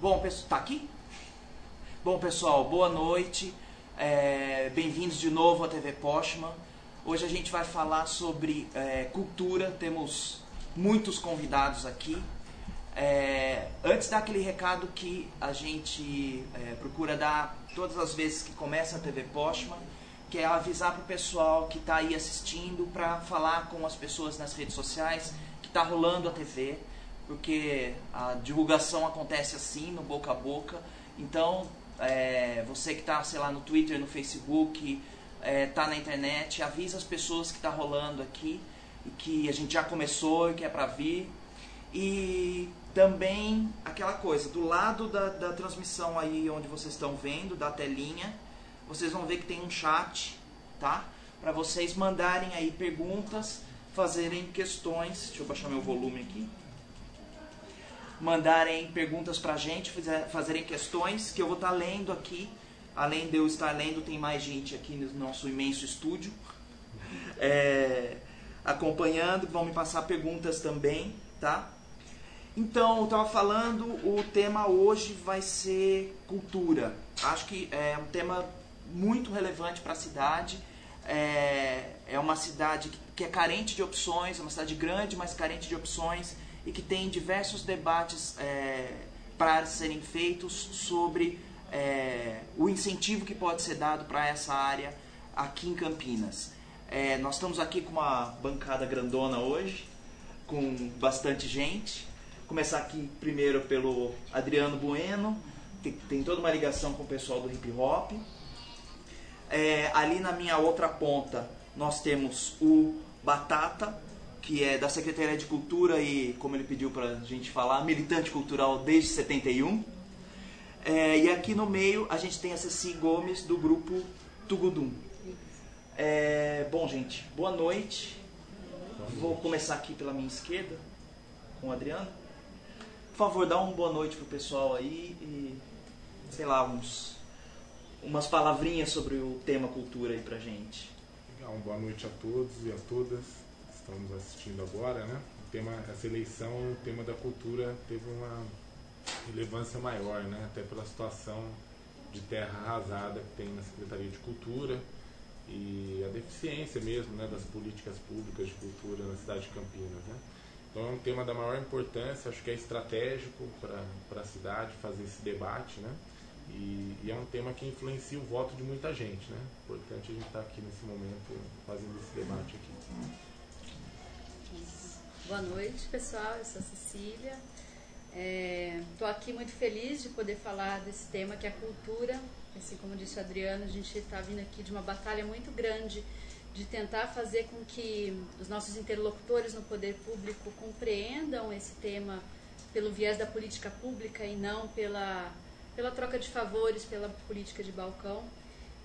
Bom, pessoal, tá aqui? Bom, pessoal, boa noite. É, Bem-vindos de novo à TV Postman. Hoje a gente vai falar sobre é, cultura. Temos muitos convidados aqui. É, antes daquele recado que a gente é, procura dar todas as vezes que começa a TV Postman, que é avisar para o pessoal que está aí assistindo para falar com as pessoas nas redes sociais que está rolando a TV porque a divulgação acontece assim, no boca a boca. Então, é, você que está, sei lá, no Twitter, no Facebook, está é, tá na internet, avisa as pessoas que está rolando aqui, e que a gente já começou e que é para vir. E também aquela coisa, do lado da, da transmissão aí onde vocês estão vendo, da telinha, vocês vão ver que tem um chat, tá? Para vocês mandarem aí perguntas, fazerem questões. Deixa eu baixar meu volume aqui mandarem perguntas pra gente, fazerem questões que eu vou estar tá lendo aqui. Além de eu estar lendo, tem mais gente aqui no nosso imenso estúdio é, acompanhando, vão me passar perguntas também, tá? Então, eu estava falando, o tema hoje vai ser cultura. Acho que é um tema muito relevante para a cidade. É, é uma cidade que é carente de opções, é uma cidade grande, mas carente de opções e que tem diversos debates é, para serem feitos sobre é, o incentivo que pode ser dado para essa área aqui em Campinas. É, nós estamos aqui com uma bancada grandona hoje, com bastante gente. Começar aqui primeiro pelo Adriano Bueno, que tem toda uma ligação com o pessoal do hip hop. É, ali na minha outra ponta nós temos o Batata, que é da Secretaria de Cultura e, como ele pediu para a gente falar, militante cultural desde 71. É, e aqui no meio a gente tem a Ceci Gomes, do grupo Tugudum. É, bom, gente, boa noite. Vou começar aqui pela minha esquerda, com o Adriano. Por favor, dá uma boa noite pro pessoal aí e, sei lá, uns, umas palavrinhas sobre o tema cultura aí pra gente. Legal, boa noite a todos e a todas estamos assistindo agora, né? O tema, essa eleição, o tema da cultura teve uma relevância maior, né? Até pela situação de terra arrasada que tem na Secretaria de Cultura e a deficiência mesmo, né, das políticas públicas de cultura na cidade de Campinas, né? Então é um tema da maior importância, acho que é estratégico para a cidade fazer esse debate, né? E, e, é um tema que influencia o voto de muita gente, né? Importante a gente estar tá aqui nesse momento fazendo esse debate aqui. Boa noite, pessoal. Eu sou Cecília. Estou é, aqui muito feliz de poder falar desse tema que é a cultura. Assim como disse o Adriano, a gente está vindo aqui de uma batalha muito grande de tentar fazer com que os nossos interlocutores no poder público compreendam esse tema pelo viés da política pública e não pela, pela troca de favores, pela política de balcão.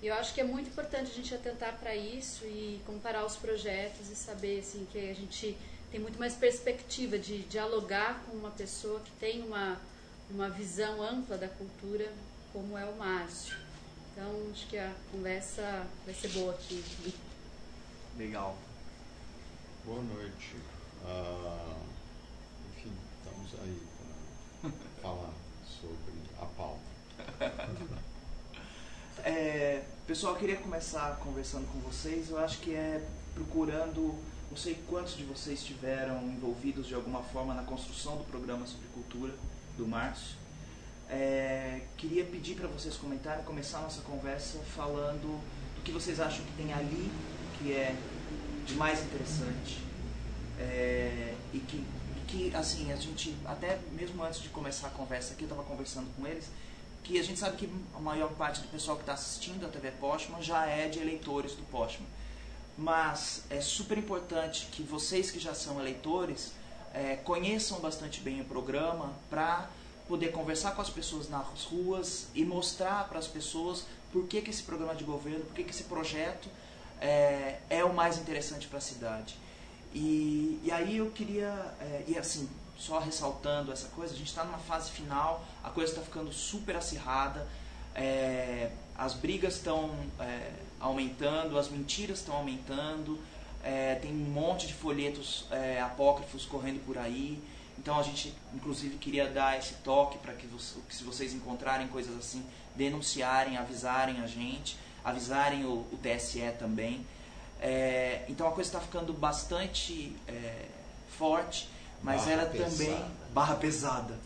E eu acho que é muito importante a gente atentar para isso e comparar os projetos e saber assim, que a gente tem muito mais perspectiva de dialogar com uma pessoa que tem uma, uma visão ampla da cultura, como é o Márcio. Então, acho que a conversa vai ser boa aqui. Legal. Boa noite. Uh, enfim, estamos aí para falar sobre a pauta. É, pessoal, eu queria começar conversando com vocês. Eu acho que é procurando não sei quantos de vocês estiveram envolvidos de alguma forma na construção do programa sobre cultura do Márcio. É, queria pedir para vocês comentarem, começar a nossa conversa falando do que vocês acham que tem ali que é de mais interessante é, e que, que, assim, a gente, até mesmo antes de começar a conversa aqui, eu estava conversando com eles, que a gente sabe que a maior parte do pessoal que está assistindo a TV Postman já é de eleitores do Postman mas é super importante que vocês que já são eleitores é, conheçam bastante bem o programa para poder conversar com as pessoas nas ruas e mostrar para as pessoas por que, que esse programa de governo, por que, que esse projeto é, é o mais interessante para a cidade. E, e aí eu queria, é, e assim, só ressaltando essa coisa, a gente está numa fase final, a coisa está ficando super acirrada, é, as brigas estão é, aumentando, as mentiras estão aumentando, é, tem um monte de folhetos é, apócrifos correndo por aí. Então a gente, inclusive, queria dar esse toque para que, que, se vocês encontrarem coisas assim, denunciarem, avisarem a gente, avisarem o, o TSE também. É, então a coisa está ficando bastante é, forte, mas barra ela pesada. também barra pesada.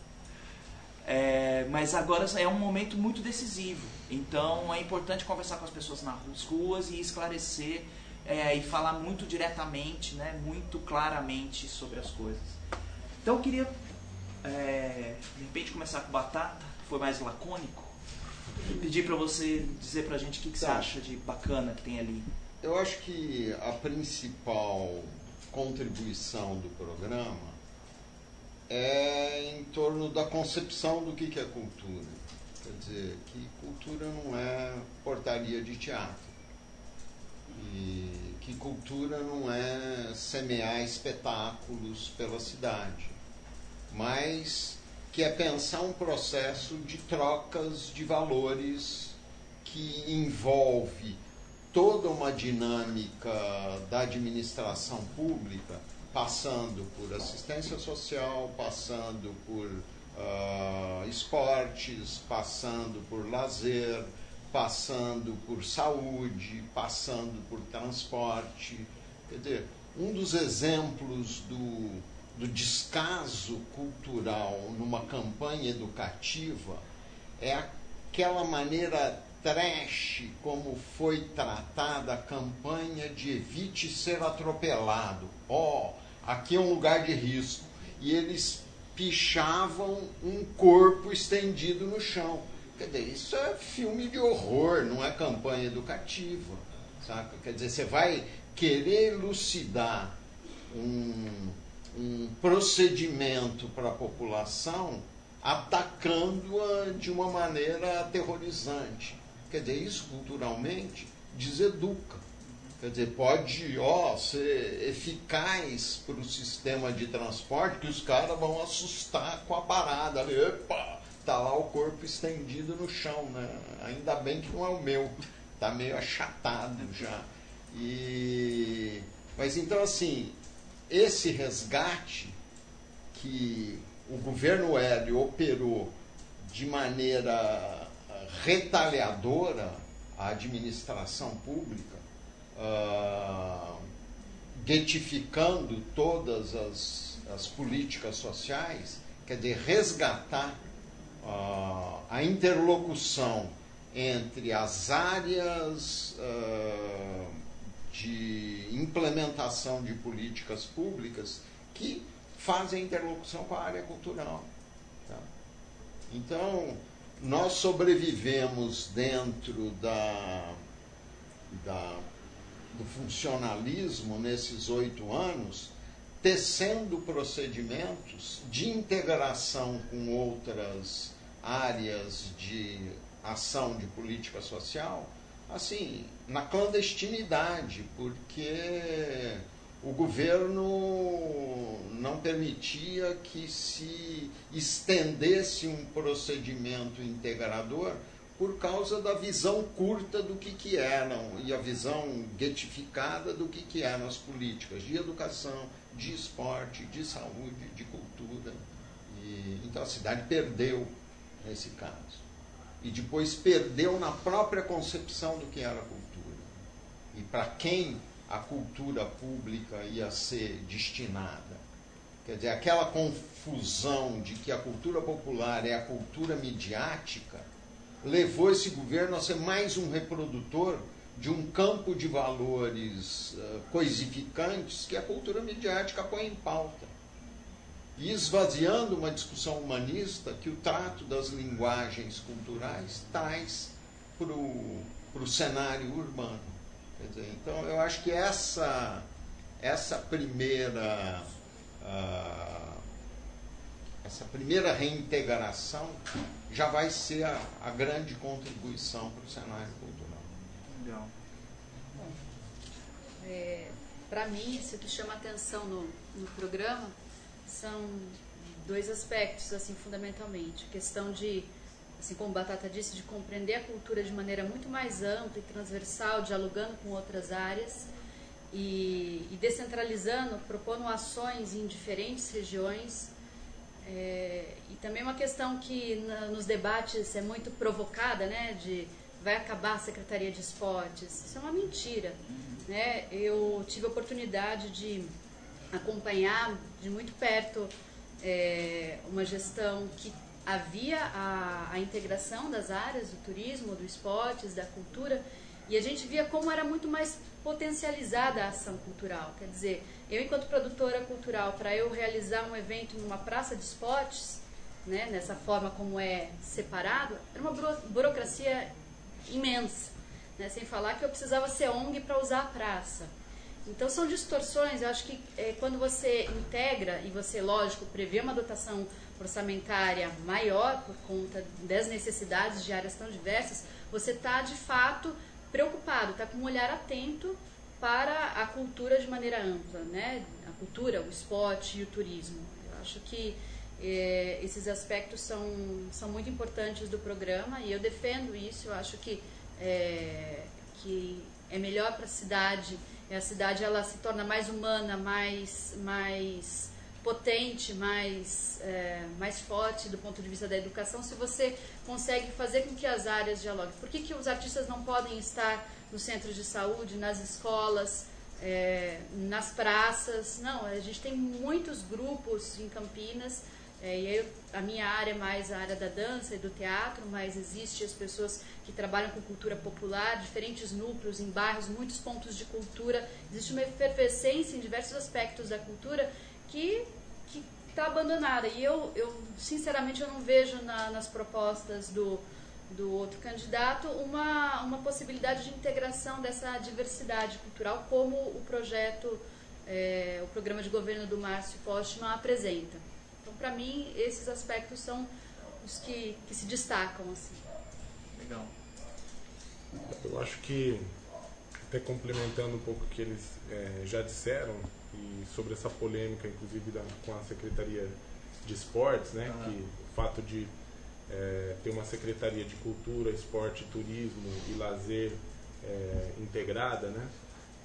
É, mas agora é um momento muito decisivo. Então é importante conversar com as pessoas nas ruas e esclarecer é, e falar muito diretamente, né, muito claramente sobre as coisas. Então eu queria, é, de repente, começar com Batata, que foi mais lacônico. Pedir para você dizer para a gente o que, que você acha de bacana que tem ali. Eu acho que a principal contribuição do programa é em torno da concepção do que é cultura. Quer dizer, que cultura não é portaria de teatro. E que cultura não é semear espetáculos pela cidade. Mas que é pensar um processo de trocas de valores que envolve toda uma dinâmica da administração pública passando por assistência social, passando por uh, esportes, passando por lazer, passando por saúde, passando por transporte. Quer dizer, um dos exemplos do, do descaso cultural numa campanha educativa é aquela maneira trash como foi tratada a campanha de evite ser atropelado. Ó, oh, aqui é um lugar de risco. E eles pichavam um corpo estendido no chão. Quer dizer, isso é filme de horror, não é campanha educativa. Saca? Quer dizer, você vai querer elucidar um, um procedimento para a população atacando-a de uma maneira aterrorizante. Quer dizer, isso culturalmente deseduca. Quer dizer, pode ó, ser eficaz para o sistema de transporte que os caras vão assustar com a parada ali. Epa, tá lá o corpo estendido no chão, né? Ainda bem que não é o meu. Tá meio achatado já. E... Mas então assim, esse resgate que o governo Hélio operou de maneira retaliadora à administração pública, uh, getificando todas as, as políticas sociais, quer dizer, resgatar uh, a interlocução entre as áreas uh, de implementação de políticas públicas que fazem interlocução com a área cultural. Tá? Então, nós sobrevivemos dentro da, da do funcionalismo nesses oito anos, tecendo procedimentos de integração com outras áreas de ação de política social, assim, na clandestinidade, porque o governo não permitia que se estendesse um procedimento integrador por causa da visão curta do que, que eram e a visão guetificada do que, que eram as políticas de educação, de esporte, de saúde, de cultura. E, então a cidade perdeu nesse caso. E depois perdeu na própria concepção do que era cultura. E para quem a cultura pública ia ser destinada. Quer dizer, aquela confusão de que a cultura popular é a cultura midiática levou esse governo a ser mais um reprodutor de um campo de valores uh, coisificantes que a cultura midiática põe em pauta. E esvaziando uma discussão humanista que o trato das linguagens culturais traz para o cenário urbano. Dizer, então, eu acho que essa, essa primeira. Uh, essa primeira reintegração já vai ser a, a grande contribuição para o cenário cultural. Legal. É, para mim, isso que chama atenção no, no programa são dois aspectos, assim, fundamentalmente. A questão de, assim como Batata disse, de compreender a cultura de maneira muito mais ampla e transversal, dialogando com outras áreas e, e descentralizando, propondo ações em diferentes regiões É, e também uma questão que na, nos debates é muito provocada, né? De vai acabar a Secretaria de Esportes. Isso é uma mentira. Né? Eu tive a oportunidade de acompanhar de muito perto é, uma gestão que havia a, a integração das áreas do turismo, do esportes, da cultura, e a gente via como era muito mais potencializada a ação cultural. Quer dizer, eu enquanto produtora cultural, para eu realizar um evento numa praça de esportes, né, nessa forma como é separado, era uma burocracia imensa. Né, sem falar que eu precisava ser ONG para usar a praça. Então são distorções, eu acho que é, quando você integra e você, lógico, prevê uma dotação orçamentária maior por conta das necessidades de áreas tão diversas, você está de fato preocupado, está com um olhar atento para a cultura de maneira ampla, né? A cultura, o esporte e o turismo. Eu acho que é, esses aspectos são, são muito importantes do programa e eu defendo isso. Eu acho que é, que é melhor para a cidade a cidade ela se torna mais humana, mais, mais potente, mais, é, mais forte do ponto de vista da educação, se você consegue fazer com que as áreas dialoguem. Por que, que os artistas não podem estar nos centros de saúde, nas escolas, é, nas praças? Não, a gente tem muitos grupos em Campinas é, e a minha área é mais a área da dança e do teatro, mas existe as pessoas que trabalham com cultura popular, diferentes núcleos em bairros, muitos pontos de cultura. Existe uma efervescência em diversos aspectos da cultura que está abandonada. E eu, eu, sinceramente, eu não vejo na, nas propostas do, do outro candidato uma, uma possibilidade de integração dessa diversidade cultural como o projeto, é, o programa de governo do Márcio Postman apresenta para mim, esses aspectos são os que, que se destacam. Assim. Legal. Eu acho que, até complementando um pouco o que eles é, já disseram, e sobre essa polêmica, inclusive da, com a Secretaria de Esportes, né, que o fato de é, ter uma Secretaria de Cultura, Esporte, Turismo e Lazer é, integrada, né,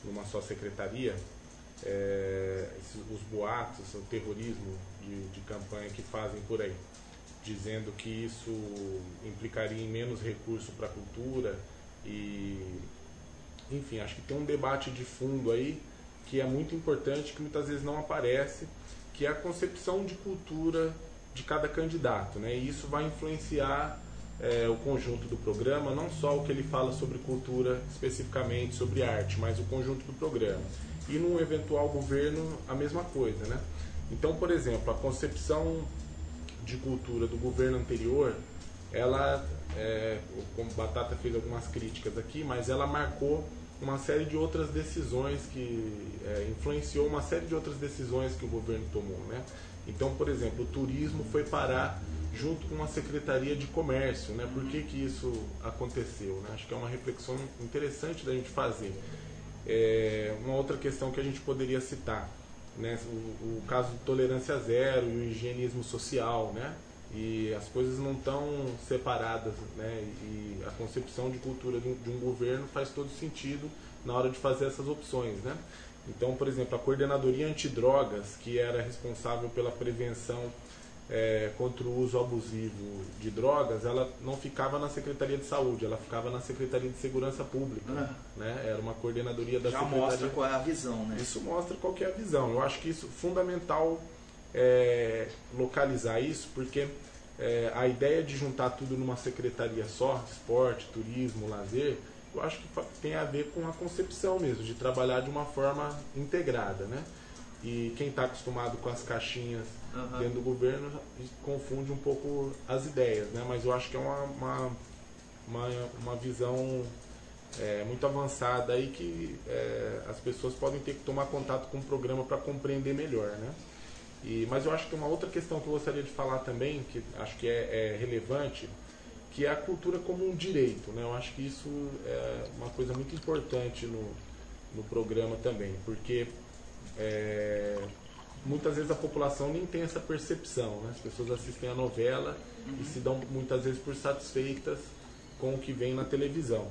numa só secretaria, é, os boatos, o terrorismo de, de campanha que fazem por aí, dizendo que isso implicaria em menos recurso para a cultura e enfim, acho que tem um debate de fundo aí que é muito importante, que muitas vezes não aparece, que é a concepção de cultura de cada candidato, né? E isso vai influenciar é, o conjunto do programa, não só o que ele fala sobre cultura especificamente, sobre arte, mas o conjunto do programa. E num eventual governo, a mesma coisa, né? Então, por exemplo, a concepção de cultura do governo anterior, ela, é, como Batata fez algumas críticas aqui, mas ela marcou uma série de outras decisões que é, influenciou uma série de outras decisões que o governo tomou, né? Então, por exemplo, o turismo foi parar junto com uma secretaria de comércio, né? Por que, que isso aconteceu? Né? Acho que é uma reflexão interessante da gente fazer. É, uma outra questão que a gente poderia citar né, o, o, caso de tolerância zero e o higienismo social, né? E as coisas não estão separadas, né? E a concepção de cultura de um, governo faz todo sentido na hora de fazer essas opções, né? Então, por exemplo, a coordenadoria antidrogas, que era responsável pela prevenção é, contra o uso abusivo de drogas, ela não ficava na Secretaria de Saúde, ela ficava na Secretaria de Segurança Pública. Ah. Né? Era uma coordenadoria da Já Secretaria. mostra qual é a visão, né? Isso mostra qual é a visão. Eu acho que isso é fundamental é, localizar isso, porque é, a ideia de juntar tudo numa secretaria só, esporte, turismo, lazer, eu acho que tem a ver com a concepção mesmo, de trabalhar de uma forma integrada, né? E quem está acostumado com as caixinhas uhum. dentro do governo confunde um pouco as ideias, né? Mas eu acho que é uma, uma, uma, uma visão é, muito avançada aí que é, as pessoas podem ter que tomar contato com o programa para compreender melhor, né? E, mas eu acho que uma outra questão que eu gostaria de falar também, que acho que é, é relevante, que é a cultura como um direito, né? Eu acho que isso é uma coisa muito importante no, no programa também, porque é, muitas vezes a população nem tem essa percepção. Né? As pessoas assistem a novela uhum. e se dão muitas vezes por satisfeitas com o que vem na televisão.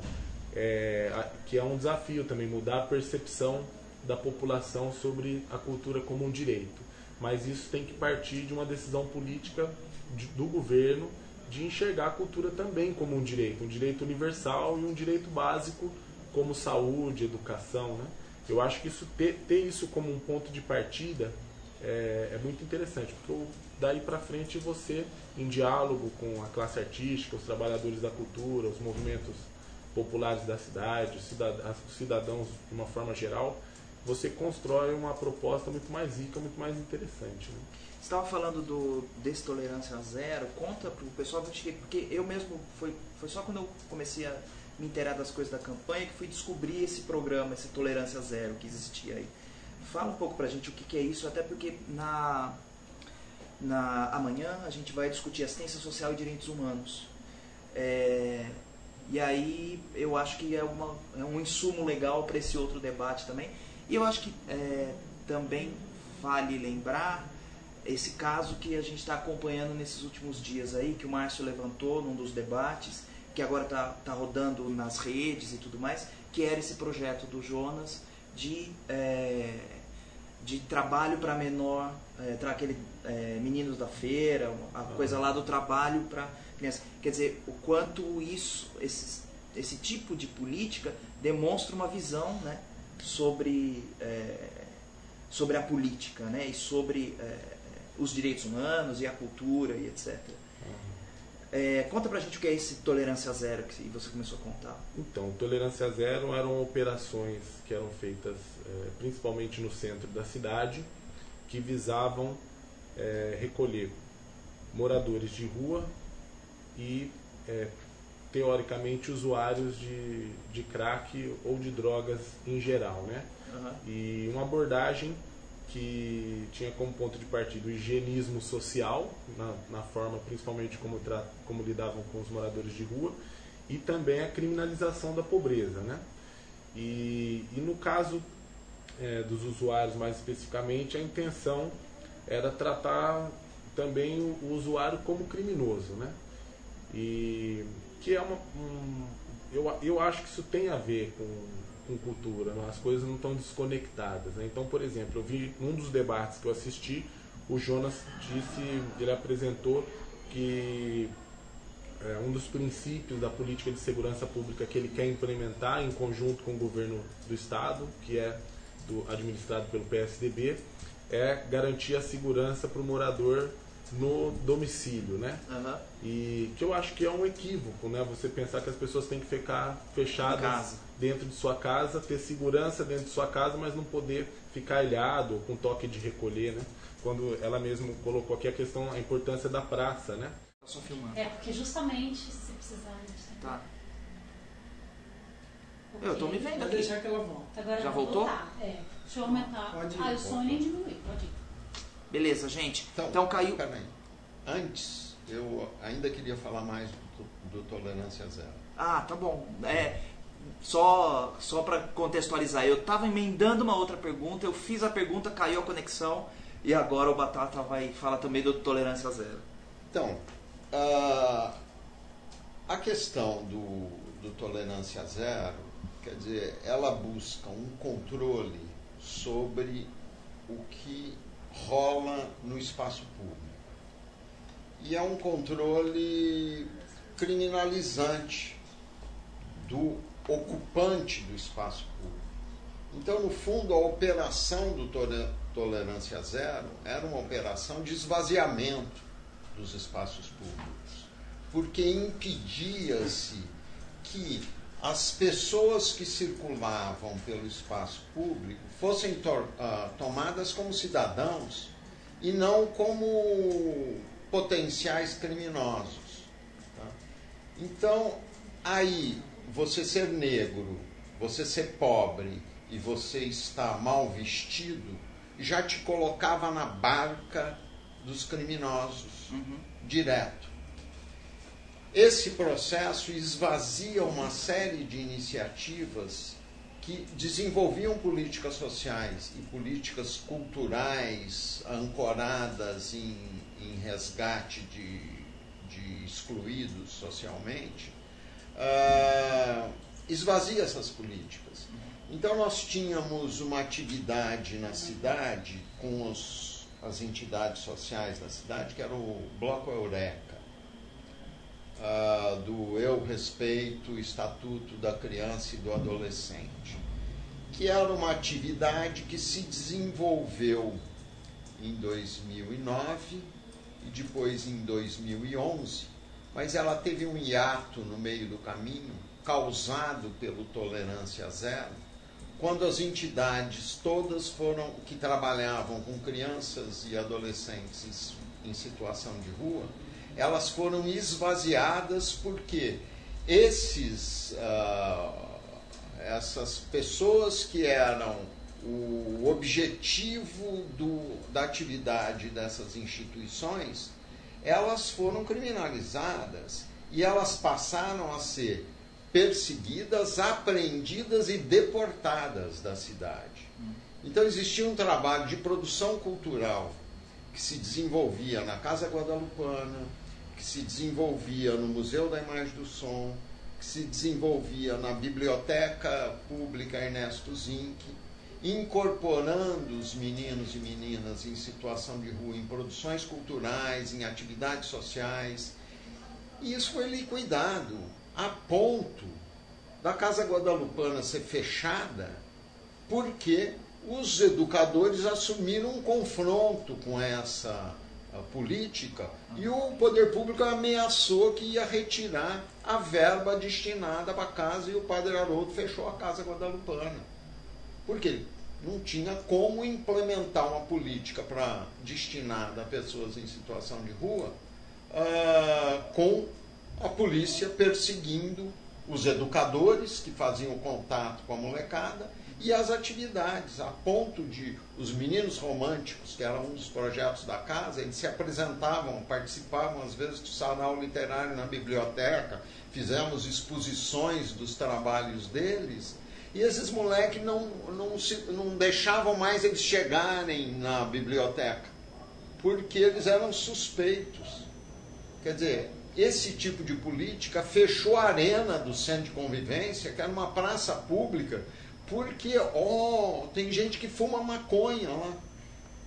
É, que é um desafio também, mudar a percepção da população sobre a cultura como um direito. Mas isso tem que partir de uma decisão política de, do governo de enxergar a cultura também como um direito, um direito universal e um direito básico como saúde, educação. Né? Eu acho que isso ter, ter isso como um ponto de partida é, é muito interessante, porque daí para frente você, em diálogo com a classe artística, os trabalhadores da cultura, os movimentos populares da cidade, os cidadãos de uma forma geral, você constrói uma proposta muito mais rica, muito mais interessante. Né? Você estava falando do desse tolerância zero, conta para o pessoal, porque eu mesmo, foi, foi só quando eu comecei a me inteirar das coisas da campanha que fui descobrir esse programa, esse tolerância zero que existia aí. Fala um pouco para a gente o que, que é isso, até porque na, na amanhã a gente vai discutir assistência social e direitos humanos. É, e aí eu acho que é, uma, é um insumo legal para esse outro debate também. E eu acho que é, também vale lembrar esse caso que a gente está acompanhando nesses últimos dias aí, que o Márcio levantou num dos debates, que agora está tá rodando nas redes e tudo mais, que era esse projeto do Jonas de, é, de trabalho para menor, é, aquele é, meninos da feira, a coisa lá do trabalho para criança. Quer dizer, o quanto isso, esse, esse tipo de política demonstra uma visão né, sobre, é, sobre a política né, e sobre é, os direitos humanos e a cultura e etc. É, conta pra gente o que é esse Tolerância Zero que você começou a contar. Então, Tolerância Zero eram operações que eram feitas é, principalmente no centro da cidade, que visavam é, recolher moradores de rua e, é, teoricamente, usuários de, de crack ou de drogas em geral. Né? Uhum. E uma abordagem que tinha como ponto de partida o higienismo social, na, na forma principalmente como, tra, como lidavam com os moradores de rua, e também a criminalização da pobreza. Né? E, e no caso é, dos usuários mais especificamente, a intenção era tratar também o, o usuário como criminoso. Né? E que é uma. Um, eu, eu acho que isso tem a ver com com cultura, as coisas não estão desconectadas. Né? Então, por exemplo, eu vi num dos debates que eu assisti, o Jonas disse, ele apresentou que é, um dos princípios da política de segurança pública que ele quer implementar em conjunto com o governo do estado, que é do, administrado pelo PSDB, é garantir a segurança para o morador no domicílio, né? Uhum. E que eu acho que é um equívoco, né? Você pensar que as pessoas têm que ficar fechadas dentro de sua casa, ter segurança dentro de sua casa, mas não poder ficar ilhado com toque de recolher, né? Quando ela mesma colocou aqui a questão, a importância da praça, né? Só filmando. É, porque justamente se precisar... Tá. Okay. Eu tô me vendo aqui. deixar que ela volta. Agora Já voltou? Voltar. É. Deixa eu aumentar. Pode ir. Ah, o som nem diminuiu. Pode ir. Beleza, gente. Então, então caiu. Peraí. Antes, eu ainda queria falar mais do, do Tolerância Zero. Ah, tá bom. É, só só para contextualizar, eu estava emendando uma outra pergunta, eu fiz a pergunta, caiu a conexão e agora o Batata vai falar também do Tolerância Zero. Então, uh, a questão do, do Tolerância Zero, quer dizer, ela busca um controle sobre o que rola no espaço público. E é um controle criminalizante do ocupante do espaço público. Então, no fundo, a operação do Tolerância Zero era uma operação de esvaziamento dos espaços públicos, porque impedia-se que as pessoas que circulavam pelo espaço público fossem to uh, tomadas como cidadãos e não como potenciais criminosos. Tá? Então, aí, você ser negro, você ser pobre e você estar mal vestido, já te colocava na barca dos criminosos, uhum. direto. Esse processo esvazia uma série de iniciativas que desenvolviam políticas sociais e políticas culturais ancoradas em, em resgate de, de, excluídos socialmente, uh, esvazia essas políticas. Então nós tínhamos uma atividade na cidade com os as entidades sociais da cidade, que era o Bloco Eureka, uh, do Eu Respeito, Estatuto da Criança e do Adolescente, que era uma atividade que se desenvolveu em 2009 e depois em 2011, mas ela teve um hiato no meio do caminho causado pelo Tolerância Zero, quando as entidades todas foram que trabalhavam com crianças e adolescentes em situação de rua, elas foram esvaziadas porque esses uh, essas pessoas que eram o objetivo do, da atividade dessas instituições, elas foram criminalizadas e elas passaram a ser perseguidas, apreendidas e deportadas da cidade. Então existia um trabalho de produção cultural que se desenvolvia na Casa Guadalupana, que se desenvolvia no Museu da Imagem do Som, que se desenvolvia na Biblioteca Pública Ernesto Zinck, incorporando os meninos e meninas em situação de rua em produções culturais, em atividades sociais. E isso foi liquidado a ponto da Casa Guadalupana ser fechada, porque os educadores assumiram um confronto com essa política e o poder público ameaçou que ia retirar a verba destinada para a casa e o padre Haroldo fechou a Casa Guadalupana. Por quê? Não tinha como implementar uma política para destinada a pessoas em situação de rua uh, com a polícia perseguindo os educadores que faziam contato com a molecada e as atividades, a ponto de os meninos românticos, que eram um dos projetos da casa, eles se apresentavam, participavam às vezes do sarau literário na biblioteca, fizemos exposições dos trabalhos deles, e esses moleques não, não, não deixavam mais eles chegarem na biblioteca, porque eles eram suspeitos. Quer dizer, esse tipo de política fechou a arena do centro de convivência, que era uma praça pública, porque, oh, tem gente que fuma maconha lá.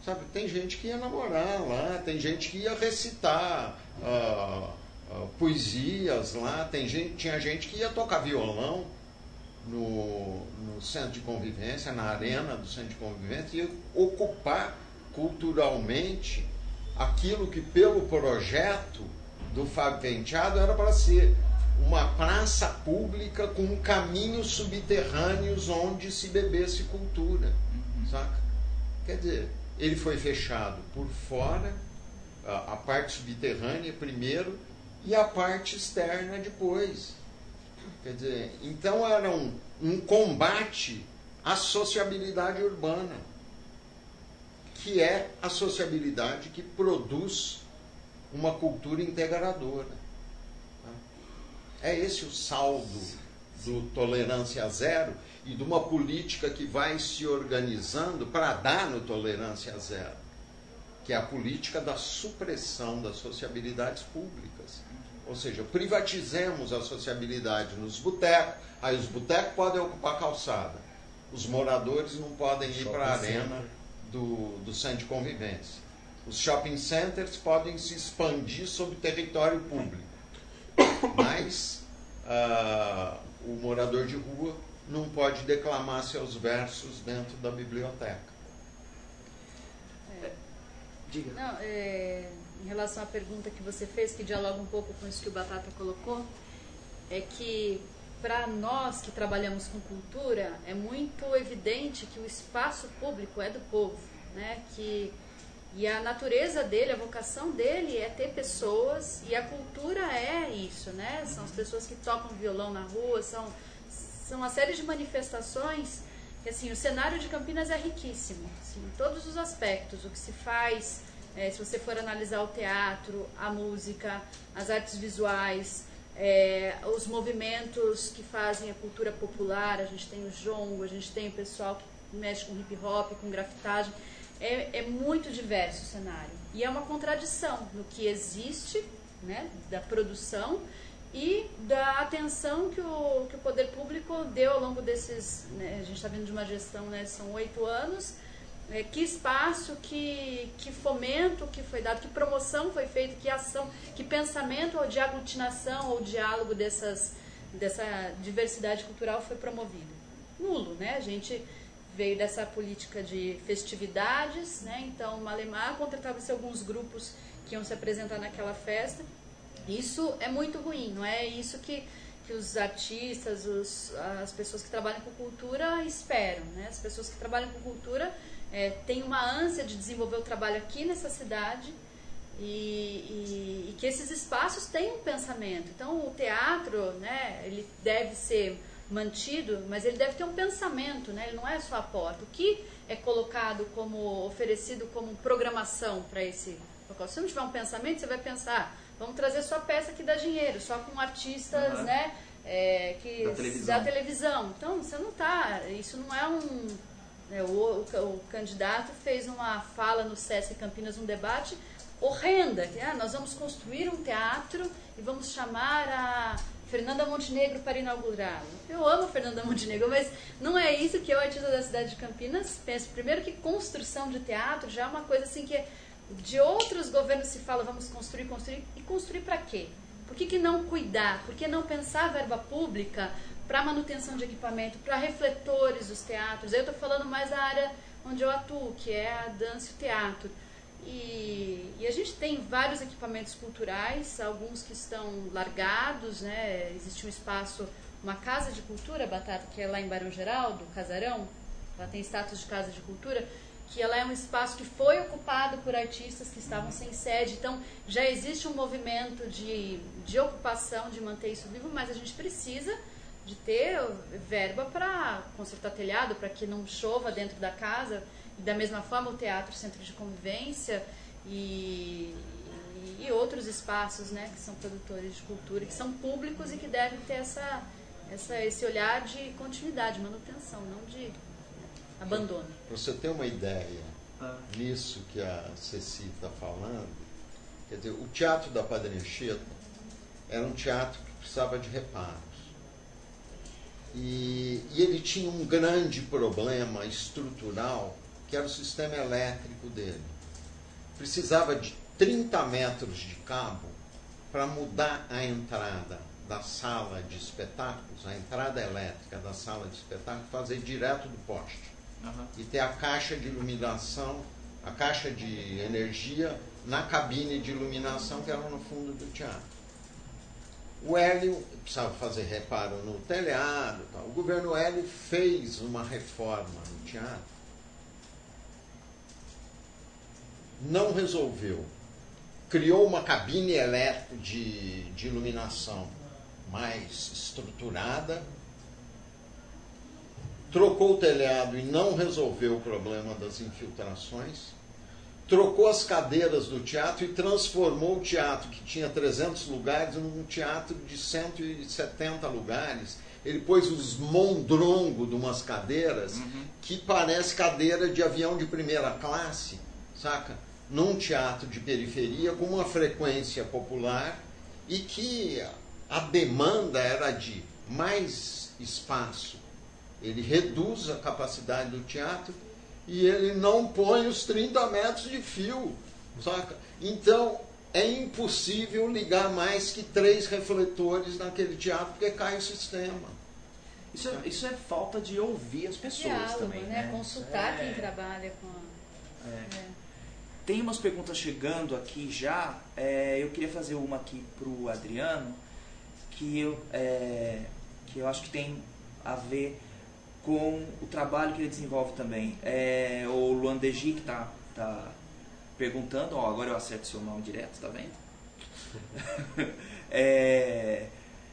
Sabe, tem gente que ia namorar lá, tem gente que ia recitar uh, uh, poesias lá, tem gente, tinha gente que ia tocar violão no, no centro de convivência, na arena do centro de convivência, e ocupar culturalmente aquilo que pelo projeto do Fábio Penteado era para ser uma praça pública com caminhos subterrâneos onde se bebesse cultura, uhum. saca? Quer dizer, ele foi fechado por fora, a, a parte subterrânea primeiro e a parte externa depois. Quer dizer, então era um, um combate à sociabilidade urbana, que é a sociabilidade que produz uma cultura integradora. É esse o saldo do tolerância zero e de uma política que vai se organizando para dar no tolerância zero, que é a política da supressão das sociabilidades públicas. Ou seja, privatizemos a sociabilidade nos botecos, aí os botecos podem ocupar a calçada, os moradores não podem ir para a arena do, do centro de convivência. Os shopping centers podem se expandir sobre território público, mas uh, o morador de rua não pode declamar seus versos dentro da biblioteca. É. Diga. Não, é, em relação à pergunta que você fez, que dialoga um pouco com isso que o Batata colocou, é que para nós que trabalhamos com cultura, é muito evidente que o espaço público é do povo, né? Que e a natureza dele, a vocação dele é ter pessoas e a cultura é isso, né? São as pessoas que tocam violão na rua, são, são uma série de manifestações que assim, o cenário de Campinas é riquíssimo, assim, em todos os aspectos, o que se faz, é, se você for analisar o teatro, a música, as artes visuais, é, os movimentos que fazem a cultura popular, a gente tem o jongo, a gente tem o pessoal que mexe com hip hop, com grafitagem é, é muito diverso o cenário. E é uma contradição no que existe, né, da produção e da atenção que o, que o poder público deu ao longo desses. Né, a gente está vindo de uma gestão, né, são oito anos, é, que espaço, que, que fomento que foi dado, que promoção foi feita, que ação, que pensamento ou de aglutinação ou diálogo dessas, dessa diversidade cultural foi promovido? Nulo, né? A gente veio dessa política de festividades, né? Então, Malemar contratava-se alguns grupos que iam se apresentar naquela festa. Isso é muito ruim, não é isso que, que os artistas, os, as pessoas que trabalham com cultura esperam, né? As pessoas que trabalham com cultura é, têm uma ânsia de desenvolver o trabalho aqui nessa cidade e, e, e que esses espaços tenham um pensamento. Então, o teatro, né? Ele deve ser mantido, mas ele deve ter um pensamento, né? Ele não é só a porta. O que é colocado como oferecido como programação para esse local? Se não tiver um pensamento, você vai pensar, vamos trazer sua peça que dá dinheiro, só com artistas, uhum. né? É, que da televisão. da televisão. Então você não tá, isso não é um né, o, o, o, candidato fez uma fala no Sesc Campinas, um debate horrenda, que ah, nós vamos construir um teatro e vamos chamar a Fernanda Montenegro para inaugurá-lo. Eu amo Fernanda Montenegro, mas não é isso que eu, artista da cidade de Campinas, penso. Primeiro que construção de teatro já é uma coisa assim que de outros governos se fala vamos construir, construir. E construir para quê? Por que, que não cuidar? Por que não pensar a verba pública para manutenção de equipamento, para refletores dos teatros? Eu estou falando mais da área onde eu atuo, que é a dança e o teatro. E, e, a gente tem vários equipamentos culturais, alguns que estão largados, né? Existe um espaço, uma casa de cultura, Batata, que é lá em Barão Geraldo, Casarão, ela tem status de casa de cultura, que ela é um espaço que foi ocupado por artistas que estavam sem sede. Então, já existe um movimento de, de ocupação, de manter isso vivo, mas a gente precisa de ter verba para consertar telhado, para que não chova dentro da casa e da mesma forma o teatro centro de convivência e, e, outros espaços né, que são produtores de cultura, que são públicos e que devem ter essa, essa, esse olhar de continuidade, manutenção, não de abandono. Para você ter uma ideia ah. nisso que a Ceci está falando, quer dizer, o Teatro da Padre Anchieta era um teatro que precisava de reparos. E, e ele tinha um grande problema estrutural que era o sistema elétrico dele. Precisava de 30 metros de cabo para mudar a entrada da sala de espetáculos, a entrada elétrica da sala de espetáculos, fazer direto do poste. Uhum. E ter a caixa de iluminação, a caixa de energia na cabine de iluminação que era no fundo do teatro. O Hélio precisava fazer reparo no telhado. Tal. O governo Hélio fez uma reforma no teatro não resolveu. Criou uma cabine elétrica de, de iluminação mais estruturada, trocou o telhado e não resolveu o problema das infiltrações, trocou as cadeiras do teatro e transformou o teatro, que tinha 300 lugares, num teatro de 170 lugares. Ele pôs os mondrongo de umas cadeiras uhum. que parece cadeira de avião de primeira classe, saca? num teatro de periferia com uma frequência popular e que a demanda era de mais espaço. Ele reduz a capacidade do teatro e ele não põe os 30 metros de fio. Saca? Então é impossível ligar mais que três refletores naquele teatro porque cai o sistema. Isso é, isso é falta de ouvir as pessoas Diálogo, também. Né? né? Consultar é... quem trabalha com. A... É. É. Tem umas perguntas chegando aqui já. É, eu queria fazer uma aqui para o Adriano, que eu, é, que eu acho que tem a ver com o trabalho que ele desenvolve também. É, o Luan Deji, que está tá perguntando, ó, agora eu acerto seu nome direto, tá vendo? é,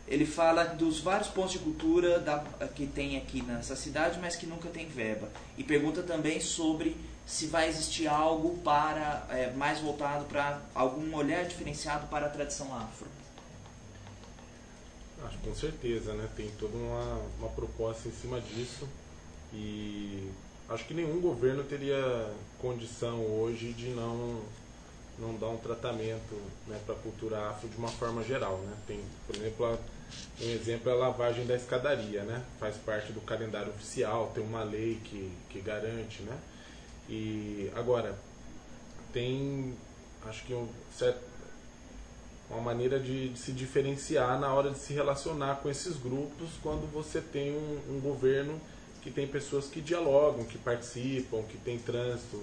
ele fala dos vários pontos de cultura da, que tem aqui nessa cidade, mas que nunca tem verba. E pergunta também sobre se vai existir algo para é, mais voltado para algum olhar diferenciado para a tradição afro. Acho com certeza, né? Tem toda uma, uma proposta em cima disso e acho que nenhum governo teria condição hoje de não não dar um tratamento né, para a cultura afro de uma forma geral, né? Tem, por exemplo, a, um exemplo é a lavagem da escadaria, né? Faz parte do calendário oficial, tem uma lei que, que garante, né? E agora, tem acho que um certo, uma maneira de, de, se diferenciar na hora de se relacionar com esses grupos quando você tem um, um governo que tem pessoas que dialogam, que participam, que tem trânsito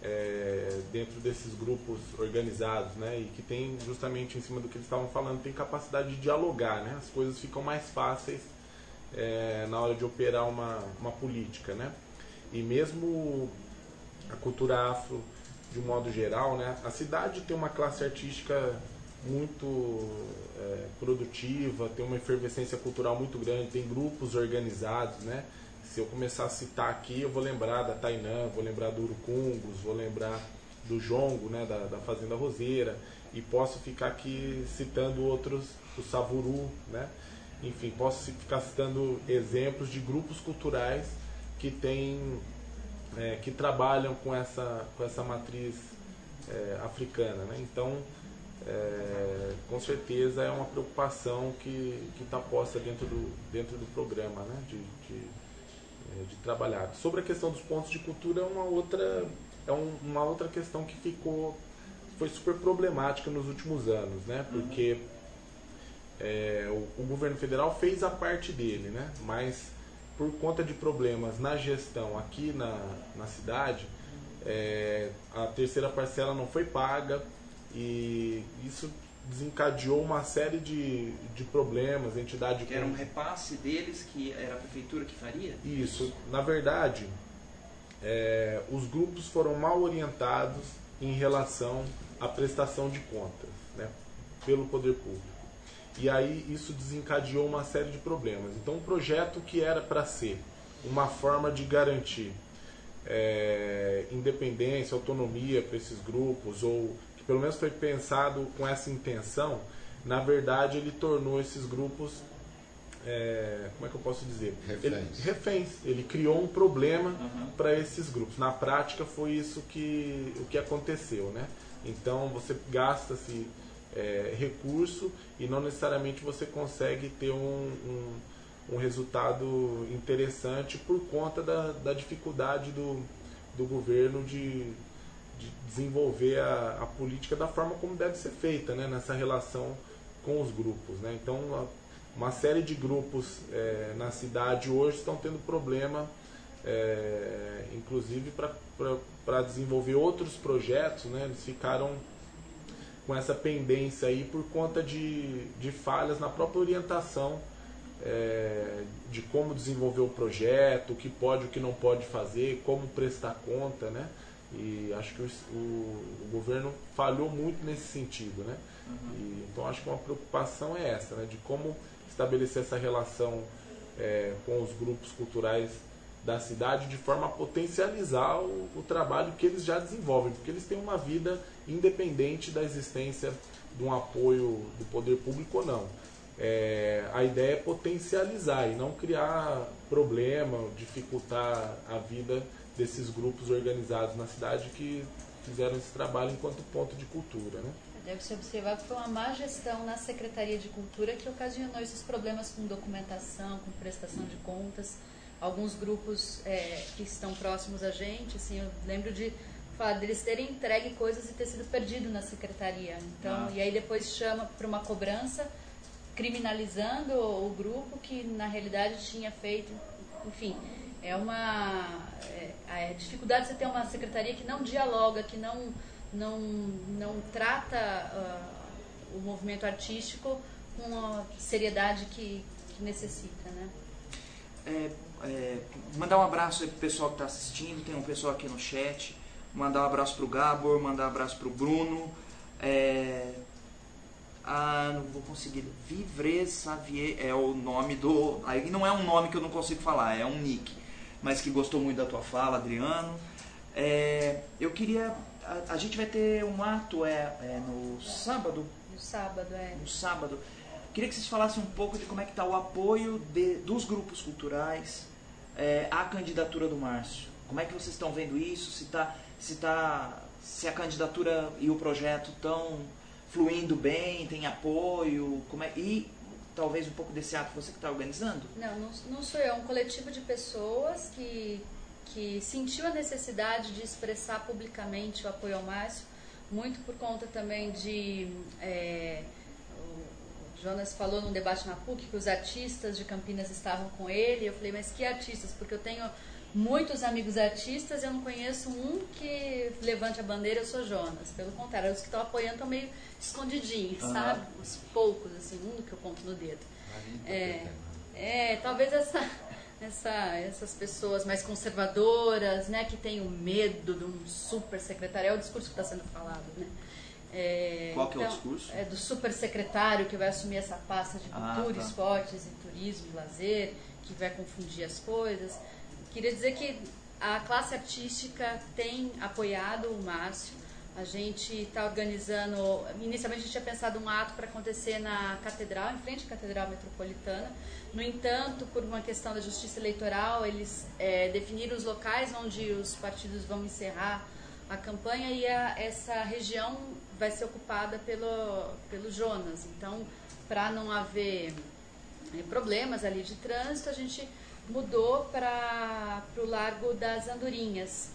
é, dentro desses grupos organizados, né? E que tem justamente em cima do que eles estavam falando, tem capacidade de dialogar, né? As coisas ficam mais fáceis é, na hora de operar uma, uma política, né? E mesmo a cultura afro, de um modo geral, né? A cidade tem uma classe artística muito é, produtiva, tem uma efervescência cultural muito grande, tem grupos organizados, né? Se eu começar a citar aqui, eu vou lembrar da Tainã, vou lembrar do Urucungos, vou lembrar do Jongo, né, da, da Fazenda Roseira, e posso ficar aqui citando outros, o Savuru, né? Enfim, posso ficar citando exemplos de grupos culturais que têm é, que trabalham com essa, com essa matriz é, africana. Né? Então, é, com certeza é uma preocupação que está posta dentro do, dentro do programa né? de, de, é, de, trabalhar. Sobre a questão dos pontos de cultura é uma outra, é um, uma outra questão que ficou foi super problemática nos últimos anos, né? Uhum. porque é, o, o, governo federal fez a parte dele, né? mas por conta de problemas na gestão aqui na, na cidade, é, a terceira parcela não foi paga e isso desencadeou uma série de, de problemas, a entidade... Que era um repasse deles, que era a prefeitura que faria? Isso. Na verdade, é, os grupos foram mal orientados em relação à prestação de contas né, pelo poder público. E aí isso desencadeou uma série de problemas. Então, um projeto que era para ser uma forma de garantir é, independência, autonomia para esses grupos, ou que pelo menos foi pensado com essa intenção, na verdade ele tornou esses grupos, é, como é que eu posso dizer? Reféns. Ele, reféns. Ele criou um problema uhum. para esses grupos. Na prática foi isso que, o que aconteceu, né? Então você gasta-se é, recurso e não necessariamente você consegue ter um, um, um resultado interessante por conta da, da dificuldade do, do governo de, de desenvolver a, a, política da forma como deve ser feita né, nessa relação com os grupos. Né? Então, uma, uma série de grupos é, na cidade hoje estão tendo problema, é, inclusive para desenvolver outros projetos, né? eles ficaram com essa pendência aí por conta de, de falhas na própria orientação é, de como desenvolver o projeto, o que pode, o que não pode fazer, como prestar conta, né? E acho que o, o, o governo falhou muito nesse sentido, né? Uhum. E, então acho que uma preocupação é essa, né? De como estabelecer essa relação é, com os grupos culturais da cidade de forma a potencializar o, o, trabalho que eles já desenvolvem, porque eles têm uma vida independente da existência de um apoio do poder público ou não. É, a ideia é potencializar e não criar problema, dificultar a vida desses grupos organizados na cidade que fizeram esse trabalho enquanto ponto de cultura. Né? Deve-se observar que foi uma má gestão na Secretaria de Cultura que ocasionou esses problemas com documentação, com prestação de contas alguns grupos é, que estão próximos a gente, assim, eu lembro de falar deles terem entregue coisas e ter sido perdido na secretaria. Então, ah. e aí depois chama para uma cobrança criminalizando o, o, grupo que na realidade tinha feito, enfim, é uma é, a dificuldade de você ter uma secretaria que não dialoga, que não não não trata uh, o movimento artístico com a seriedade que, que necessita, né? É, é, mandar um abraço aí pro pessoal que está assistindo, tem um pessoal aqui no chat. Mandar um abraço pro Gabor, mandar um abraço pro Bruno. É, ah, não vou conseguir. Vivre Xavier é o nome do. Aí não é um nome que eu não consigo falar, é um nick. Mas que gostou muito da tua fala, Adriano. É, eu queria. A, a, gente vai ter um ato é, é no sábado? No sábado, é. No sábado. Queria que vocês falassem um pouco de como é que está o apoio de, dos grupos culturais é, à candidatura do Márcio. Como é que vocês estão vendo isso? Se, tá, se, tá, se a candidatura e o projeto estão fluindo bem, tem apoio, como é, e talvez um pouco desse ato você que está organizando? Não, não, não, sou eu, é um coletivo de pessoas que que sentiu a necessidade de expressar publicamente o apoio ao Márcio, muito por conta também de. É, Jonas falou num debate na PUC que os artistas de Campinas estavam com ele. Eu falei, mas que artistas? Porque eu tenho muitos amigos artistas eu não conheço um que levante a bandeira, eu sou Jonas. Pelo contrário, os que estão apoiando estão meio escondidinhos, uhum. sabe? Os poucos, assim, um que eu conto no dedo. É, é, talvez essa, essa, essas pessoas mais conservadoras, né, que têm o medo de um super secretário, é o discurso que está sendo falado, né? É, Qual que então, é o então, discurso? É do super secretário que vai assumir essa pasta de ah, cultura, ah, tá. esportes e turismo e lazer, que vai confundir as coisas. Queria dizer que a classe artística tem apoiado o Márcio. A gente está organizando. Inicialmente a gente tinha pensado um ato para acontecer na Catedral, em frente à Catedral Metropolitana. No entanto, por uma questão da justiça eleitoral, eles é, definiram os locais onde os partidos vão encerrar a campanha e a, essa região vai ser ocupada pelo, pelo Jonas. Então, para não haver é, problemas ali de trânsito, a gente mudou para o Largo das Andorinhas.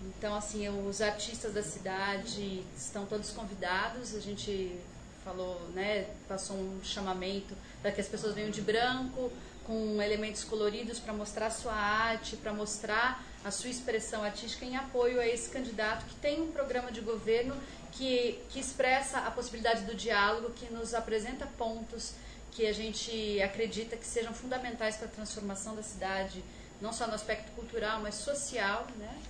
Então, assim, os artistas da cidade estão todos convidados. A gente falou, né, passou um chamamento para que as pessoas venham de branco, com elementos coloridos para mostrar sua arte, para mostrar a sua expressão artística em apoio a esse candidato que tem um programa de governo que, que expressa a possibilidade do diálogo, que nos apresenta pontos que a gente acredita que sejam fundamentais para a transformação da cidade, não só no aspecto cultural, mas social, né?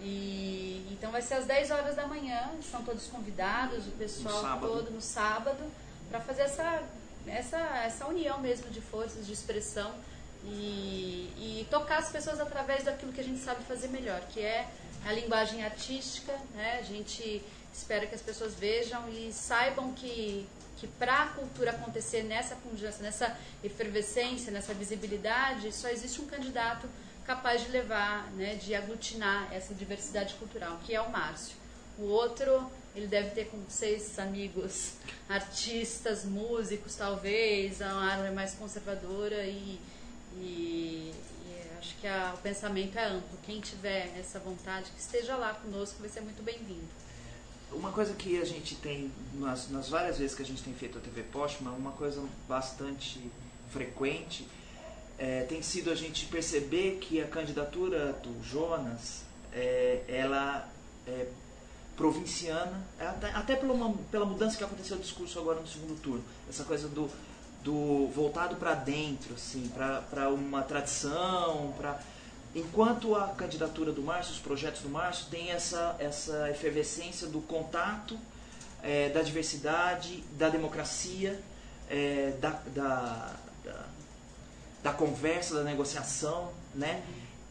E, então vai ser às 10 horas da manhã, estão todos convidados, o pessoal no todo no sábado, para fazer essa, essa, essa união mesmo de forças, de expressão e, e tocar as pessoas através daquilo que a gente sabe fazer melhor, que é a linguagem artística, né? A gente espera que as pessoas vejam e saibam que que para a cultura acontecer nessa pujança, nessa efervescência, nessa visibilidade, só existe um candidato capaz de levar, né, de aglutinar essa diversidade cultural, que é o Márcio. O outro, ele deve ter com seis amigos artistas, músicos, talvez, é uma área mais conservadora e, e, e acho que a, o pensamento é amplo. Quem tiver essa vontade, que esteja lá conosco, vai ser muito bem-vindo. Uma coisa que a gente tem, nas, nas várias vezes que a gente tem feito a TV Postman, uma coisa bastante frequente é, tem sido a gente perceber que a candidatura do Jonas, é, ela é provinciana, é até, até pela, pela mudança que aconteceu no discurso agora no segundo turno, essa coisa do, do voltado para dentro, assim, para uma tradição, para Enquanto a candidatura do Márcio, os projetos do Márcio, tem essa, essa efervescência do contato, é, da diversidade, da democracia, é, da, da, da, da, conversa, da negociação, né?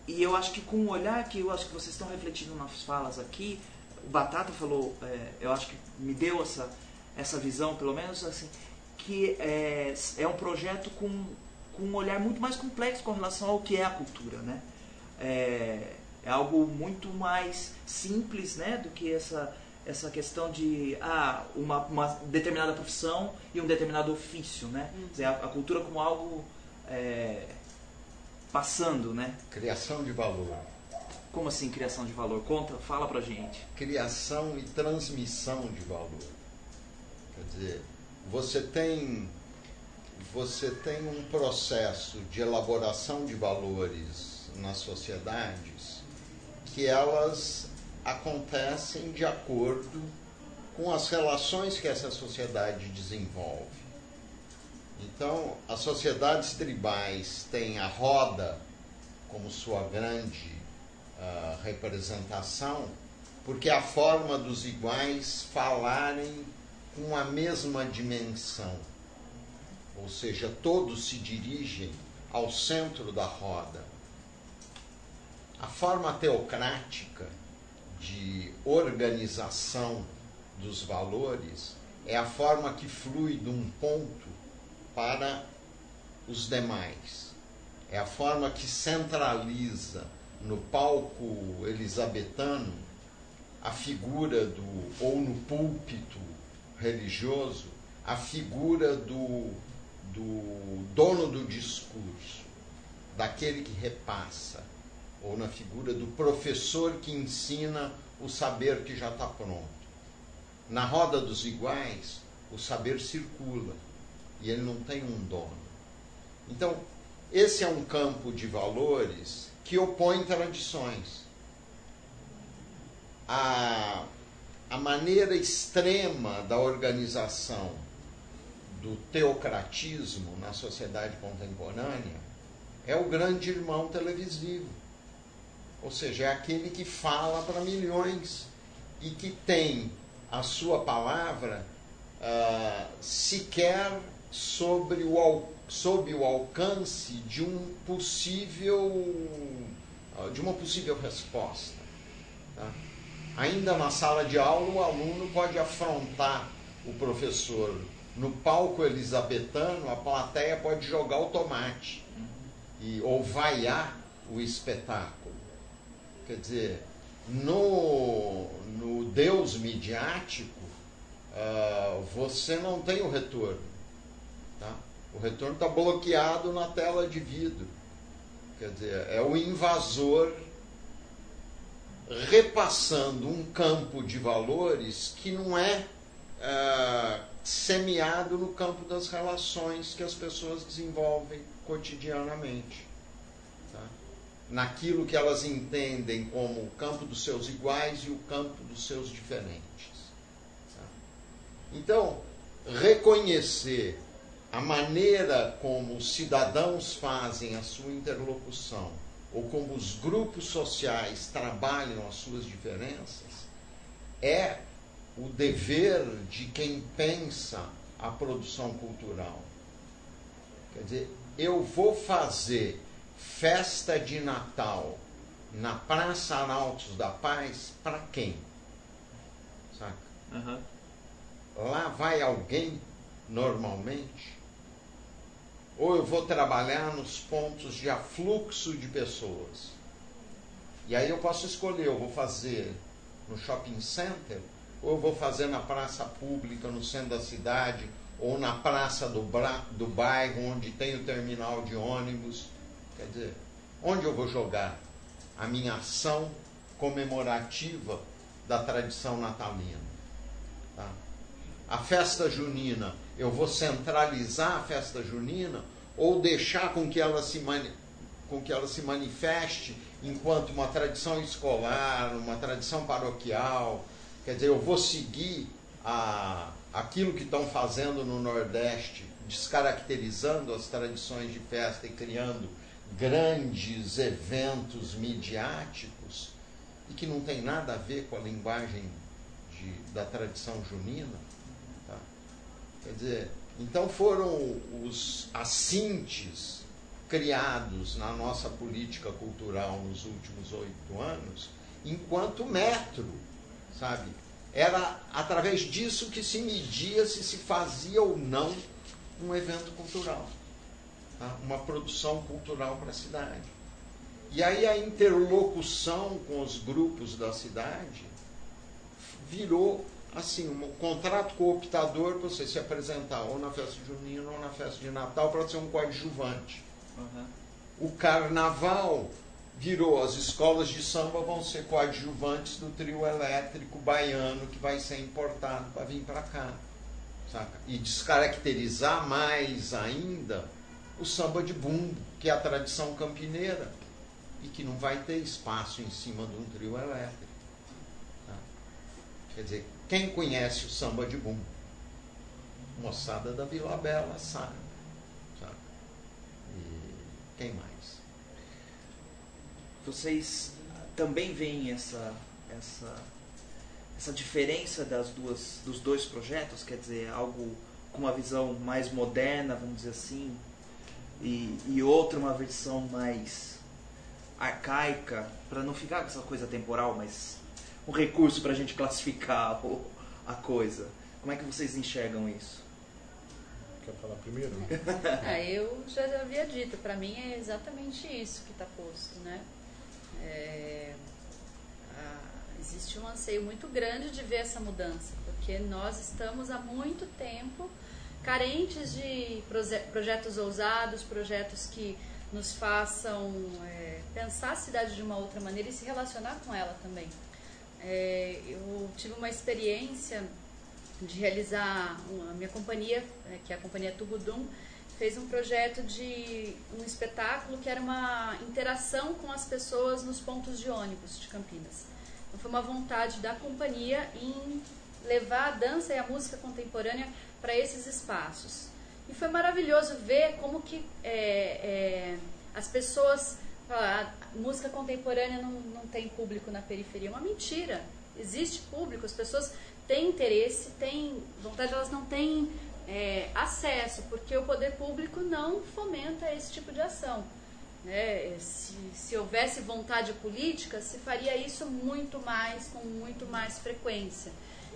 E eu acho que com o olhar que eu acho que vocês estão refletindo nas falas aqui, o Batata falou, é, eu acho que me deu essa, essa visão, pelo menos assim, que é, é um projeto com, com um olhar muito mais complexo com relação ao que é a cultura, né? É, é algo muito mais simples né, do que essa, essa questão de ah, uma, uma determinada profissão e um determinado ofício. Né? Uhum. Dizer, a, a, cultura como algo é, passando. Né? Criação de valor. Como assim criação de valor? Conta, fala pra gente. Criação e transmissão de valor. Quer dizer, você tem você tem um processo de elaboração de valores nas sociedades que elas acontecem de acordo com as relações que essa sociedade desenvolve. Então, as sociedades tribais têm a roda como sua grande uh, representação, porque é a forma dos iguais falarem com a mesma dimensão. Ou seja, todos se dirigem ao centro da roda. A forma teocrática de organização dos valores é a forma que flui de um ponto para os demais. É a forma que centraliza no palco elisabetano a figura do, ou no púlpito religioso, a figura do, do dono do discurso, daquele que repassa ou na figura do professor que ensina o saber que já está pronto. Na roda dos iguais, o saber circula e ele não tem um dono. Então, esse é um campo de valores que opõe tradições. A, a maneira extrema da organização do teocratismo na sociedade contemporânea é o grande irmão televisivo. Ou seja, é aquele que fala para milhões e que tem a sua palavra uh, sequer sobre o, sob o alcance de um possível uh, de uma possível resposta. Tá? Ainda na sala de aula, o aluno pode afrontar o professor no palco elisabetano, a plateia pode jogar o tomate e, ou vaiar o espetáculo. Quer dizer, no, no Deus midiático, uh, você não tem o retorno. Tá? O retorno está bloqueado na tela de vidro. Quer dizer, é o invasor repassando um campo de valores que não é uh, semeado no campo das relações que as pessoas desenvolvem cotidianamente. Naquilo que elas entendem como o campo dos seus iguais e o campo dos seus diferentes. Tá? Então, reconhecer a maneira como os cidadãos fazem a sua interlocução ou como os grupos sociais trabalham as suas diferenças é o dever de quem pensa a produção cultural. Quer dizer, eu vou fazer festa de Natal na Praça Arautos da Paz para quem? Saca? Uhum. Lá vai alguém normalmente? Ou eu vou trabalhar nos pontos de afluxo de pessoas? E aí eu posso escolher, eu vou fazer no shopping center ou eu vou fazer na praça pública, no centro da cidade, ou na praça do, do bairro, onde tem o terminal de ônibus. Quer dizer, onde eu vou jogar a minha ação comemorativa da tradição natalina? Tá? A festa junina, eu vou centralizar a festa junina ou deixar com que ela se, mani com que ela se manifeste enquanto uma tradição escolar, uma tradição paroquial, Quer dizer, eu vou seguir a, aquilo que estão fazendo no Nordeste, descaracterizando as tradições de festa e criando grandes eventos midiáticos e que não tem nada a ver com a linguagem de, da tradição junina. Tá? Quer dizer, então foram os assintes criados na nossa política cultural nos últimos oito anos enquanto metro sabe? Era através disso que se media se se fazia ou não um evento cultural, tá? uma produção cultural para a cidade. E aí a interlocução com os grupos da cidade virou assim, um contrato cooptador para você se apresentar ou na festa junina ou na festa de Natal para ser um coadjuvante. Uhum. O carnaval virou as escolas de samba vão ser coadjuvantes do trio elétrico baiano que vai ser importado para vir para cá. Saca? E descaracterizar mais ainda o samba de bumbo, que é a tradição campineira, e que não vai ter espaço em cima de um trio elétrico. Tá? Quer dizer, quem conhece o samba de bumbo? Moçada da Vila Bela sabe. sabe? E quem mais? Vocês também veem essa, essa, essa diferença das duas, dos dois projetos? Quer dizer, algo com uma visão mais moderna, vamos dizer assim, e, e outra uma versão mais arcaica, para não ficar com essa coisa temporal, mas um recurso para a gente classificar o, a coisa. Como é que vocês enxergam isso? Quer falar primeiro? ah, eu já havia dito, para mim é exatamente isso que está posto, né? É, existe um anseio muito grande de ver essa mudança, porque nós estamos há muito tempo carentes de proje projetos ousados, projetos que nos façam é, pensar a cidade de uma outra maneira e se relacionar com ela também. É, eu tive uma experiência de realizar a minha companhia, é, que é a companhia Tubudum, fez um projeto de um espetáculo que era uma interação com as pessoas nos pontos de ônibus de Campinas. Então foi uma vontade da companhia em levar a dança e a música contemporânea para esses espaços. E foi maravilhoso ver como que é, é, as pessoas a música contemporânea não, não tem público na periferia. É uma mentira. Existe público, as pessoas têm interesse, têm vontade, elas não têm é, acesso, porque o poder público não fomenta esse tipo de ação. Né? Se, se houvesse vontade política, se faria isso muito mais, com muito mais frequência.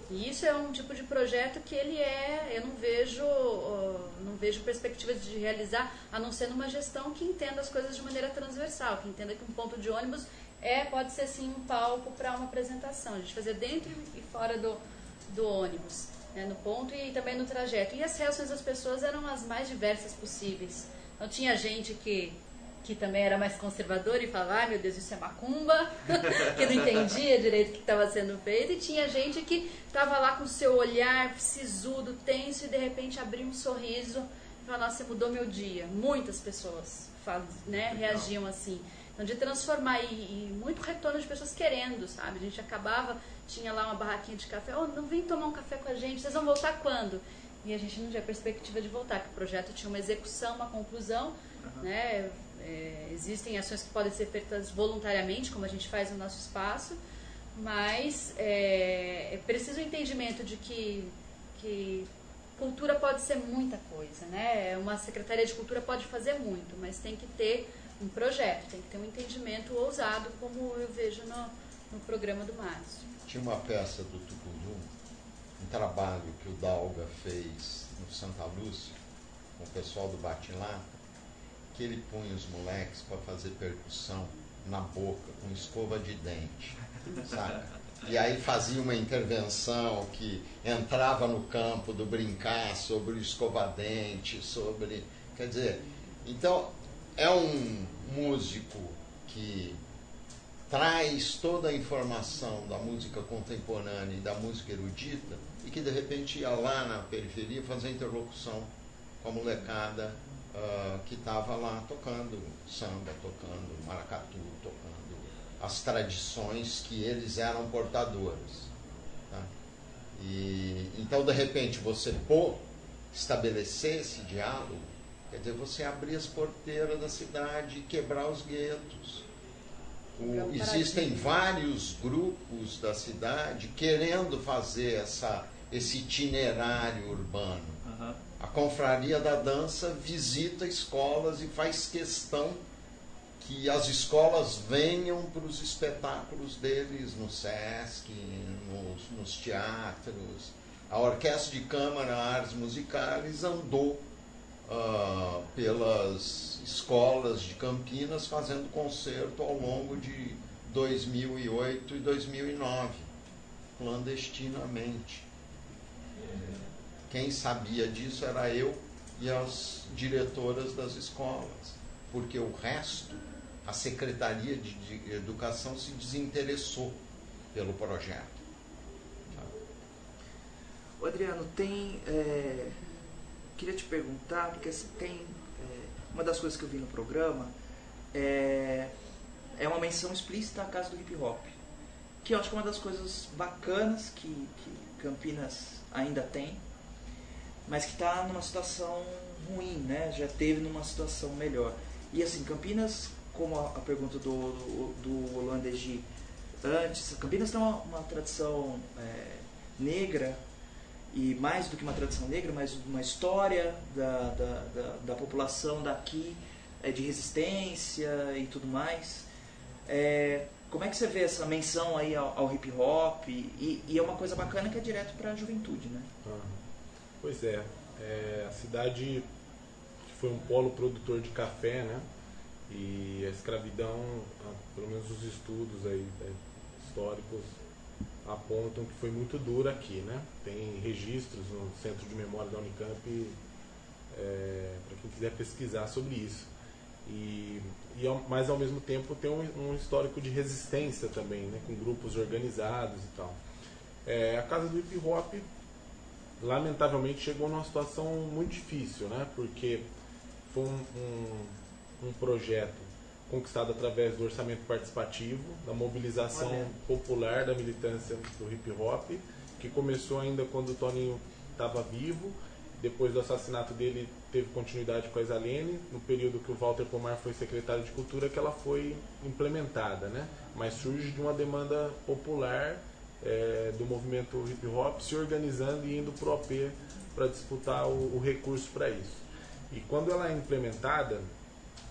E isso é um tipo de projeto que ele é, eu não vejo, não vejo perspectivas de realizar, a não ser numa gestão que entenda as coisas de maneira transversal, que entenda que um ponto de ônibus é, pode ser sim um palco para uma apresentação, a gente fazer dentro e fora do, do ônibus, né, no ponto e também no trajeto. E as reações das pessoas eram as mais diversas possíveis. Então tinha gente que que também era mais conservador e falava, ai meu Deus, isso é macumba, que não entendia direito o que estava sendo feito, e tinha gente que estava lá com seu olhar sisudo, tenso, e de repente abriu um sorriso e falou, nossa, você mudou meu dia. Muitas pessoas né, reagiam assim. Então, de transformar, e, e, muito retorno de pessoas querendo, sabe? A gente acabava, tinha lá uma barraquinha de café, oh, não vem tomar um café com a gente, vocês vão voltar quando? E a gente não tinha perspectiva de voltar, porque o projeto tinha uma execução, uma conclusão, uhum. né? É, existem ações que podem ser feitas voluntariamente, como a gente faz no nosso espaço, mas é, é preciso o entendimento de que, que cultura pode ser muita coisa, né? Uma secretaria de cultura pode fazer muito, mas tem que ter um projeto, tem que ter um entendimento ousado, como eu vejo no, no programa do Márcio. Tinha uma peça do Tucuru, um trabalho que o Dalga fez no Santa Lúcia, com o pessoal do Batilata, que ele punha os moleques para fazer percussão na boca com escova de dente, sabe? E aí fazia uma intervenção que entrava no campo do brincar sobre o escovadente, sobre. Quer dizer, então é um músico que traz toda a informação da música contemporânea e da música erudita e que de repente ia lá na periferia fazer interlocução com a molecada uh, que estava lá tocando samba, tocando maracatu, tocando as tradições que eles eram portadores. Tá? E, então, de repente, você pôr, estabelecer esse diálogo, quer dizer, você abrir as porteiras da cidade e quebrar os guetos. O, existem vários grupos da cidade querendo fazer essa, esse itinerário urbano. Uhum. A confraria da dança visita escolas e faz questão que as escolas venham para os espetáculos deles no SESC, nos, nos teatros. A Orquestra de Câmara Artes Musicais andou uh, pelas escolas de Campinas fazendo concerto ao longo de 2008 e 2009, clandestinamente. Quem sabia disso era eu e as diretoras das escolas, porque o resto, a Secretaria de, Educação se desinteressou pelo projeto. Adriano, tem. É, queria te perguntar, porque tem. É, uma das coisas que eu vi no programa é, é uma menção explícita à casa do hip hop. Que eu acho que é uma das coisas bacanas que, que Campinas ainda tem mas que está numa situação ruim, né? Já teve numa situação melhor. E assim, Campinas, como a, a pergunta do, do, do antes, Campinas tem uma, uma tradição é, negra e mais do que uma tradição negra, mas uma história da, da, da, da população daqui é, de resistência e tudo mais. É, como é que você vê essa menção aí ao, ao hip hop? E, e, é uma coisa bacana que é direto para a juventude, né? Uhum. Pois é, é, a cidade foi um polo produtor de café, né? E a escravidão, pelo menos os estudos aí né, históricos apontam que foi muito dura aqui, né? Tem registros no Centro de Memória da Unicamp é, para quem quiser pesquisar sobre isso. E, e ao- mas ao mesmo tempo tem um, um histórico de resistência também, né, com grupos organizados e tal. É, a casa do hip hop, lamentavelmente, chegou numa situação muito difícil, né, porque foi um, um, um projeto conquistado através do orçamento participativo, da mobilização Olha. popular da militância do hip hop, que começou ainda quando o Toninho estava vivo. Depois do assassinato dele, teve continuidade com a Isalene. No período que o Walter Pomar foi secretário de Cultura, que ela foi implementada, né? Mas surge de uma demanda popular eh, do movimento hip hop se organizando e indo pro OP para disputar o, o recurso para isso. E quando ela é implementada,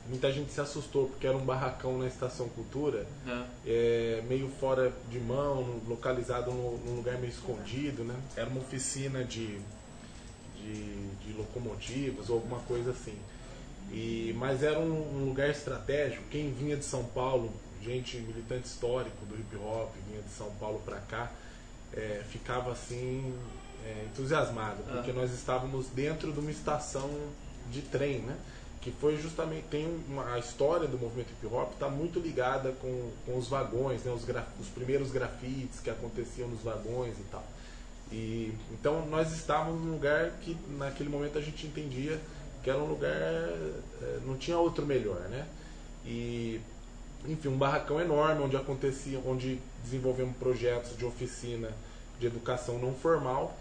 muita gente se assustou porque era um barracão na Estação Cultura, né? é, meio fora de mão, localizado no- num lugar meio escondido, né? Era uma oficina de, de, de locomotivas ou alguma coisa assim. E, mas era um, um lugar estratégico. Quem vinha de São Paulo, gente militante histórico do hip hop, vinha de São Paulo para cá, é, ficava assim é, entusiasmado, porque Ah. nós estávamos dentro de uma estação de trem, né? Que foi justamente tem uma, a história do movimento hip hop está muito ligada com, com os vagões, né? Os, gra- os primeiros grafites que aconteciam nos vagões e tal. E então nós estávamos num lugar que naquele momento a gente entendia que era um lugar eh, não tinha outro melhor, né? E enfim, um barracão enorme onde acontecia, onde desenvolvemos projetos de oficina de educação não formal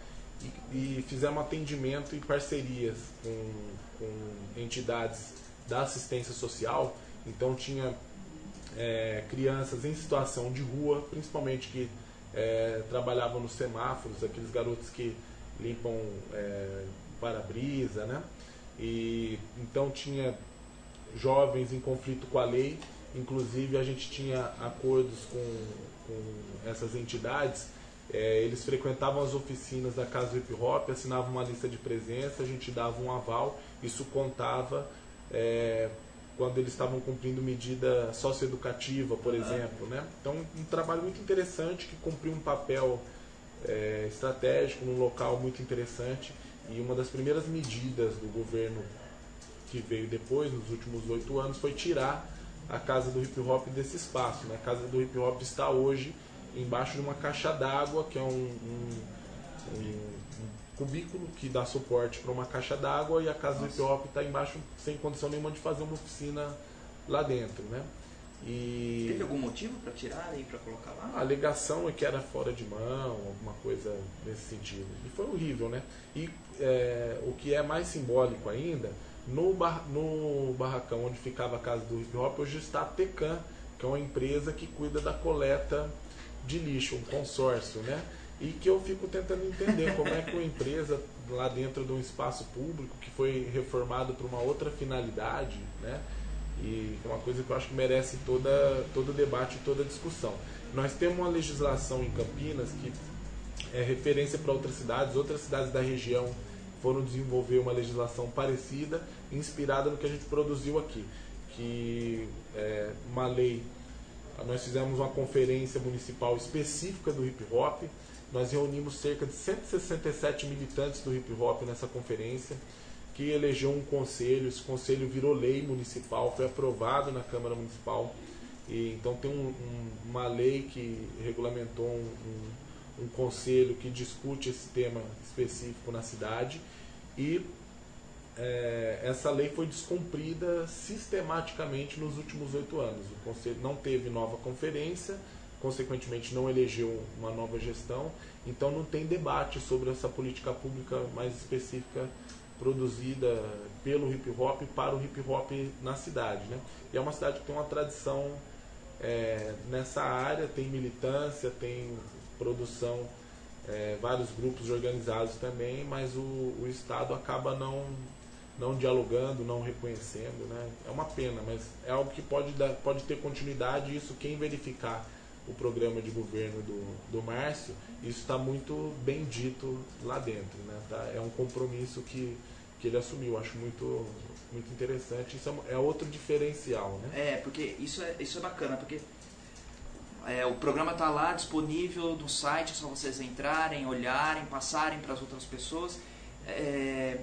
e, e fizemos atendimento e parcerias com, com entidades da assistência social. Então tinha é, crianças em situação de rua, principalmente que é, trabalhavam nos semáforos, aqueles garotos que limpam é, para-brisa, né? E então tinha jovens em conflito com a lei, inclusive a gente tinha acordos com, com essas entidades. É, eles frequentavam as oficinas da Casa do Hip Hop, assinavam uma lista de presença, a gente dava um aval, isso contava é, quando eles estavam cumprindo medida socioeducativa, por exemplo. Né? Então, um trabalho muito interessante que cumpriu um papel é, estratégico num local muito interessante. E uma das primeiras medidas do governo que veio depois, nos últimos oito anos, foi tirar a Casa do Hip Hop desse espaço. Né? A Casa do Hip Hop está hoje embaixo de uma caixa d'água, que é um, um- um cubículo que dá suporte para uma caixa d'água, e a Casa do Hip Hop está embaixo sem condição nenhuma de fazer uma oficina lá dentro. Né? E Teve algum motivo para tirar e para colocar lá? a alegação é que era fora de mão, alguma coisa nesse sentido. E foi horrível, né? E é, o que é mais simbólico ainda, no, bar- no barracão onde ficava a casa do hip hop, hoje está a Tecan, que é uma empresa que cuida da coleta de lixo, um consórcio, né? E que eu fico tentando entender como é que uma empresa lá dentro de um espaço público que foi reformado para uma outra finalidade, né? E é uma coisa que eu acho que merece toda, todo debate e toda discussão. Nós temos uma legislação em Campinas que é referência para outras cidades, outras cidades da região foram desenvolver uma legislação parecida, inspirada no que a gente produziu aqui, que é uma lei. Nós fizemos uma conferência municipal específica do hip hop. Nós reunimos cerca de 167 militantes do hip hop nessa conferência, que elegeu um conselho. Esse conselho virou lei municipal, foi aprovado na Câmara Municipal. E, então tem um- um- uma lei que regulamentou um, um- conselho que discute esse tema específico na cidade. E é, essa lei foi descumprida sistematicamente nos últimos oito anos. O Conselho não teve nova conferência, consequentemente não elegeu uma nova gestão, então não tem debate sobre essa política pública mais específica produzida pelo hip hop para o hip hop na cidade. Né? E é uma cidade que tem uma tradição é, nessa área, tem militância, tem produção, é, vários grupos organizados também, mas o, o Estado acaba não, não dialogando, não reconhecendo. Né? É uma pena, mas é algo que pode, dar, pode ter continuidade isso quem verificar o programa de governo do, do Márcio, isso está muito bem dito lá dentro. Né? Tá? É um compromisso que, que ele assumiu, acho muito, muito interessante. Isso é, é outro diferencial. Né? É, porque isso é, isso é bacana, porque é, o programa está lá disponível no site, é só vocês entrarem, olharem, passarem para as outras pessoas. É,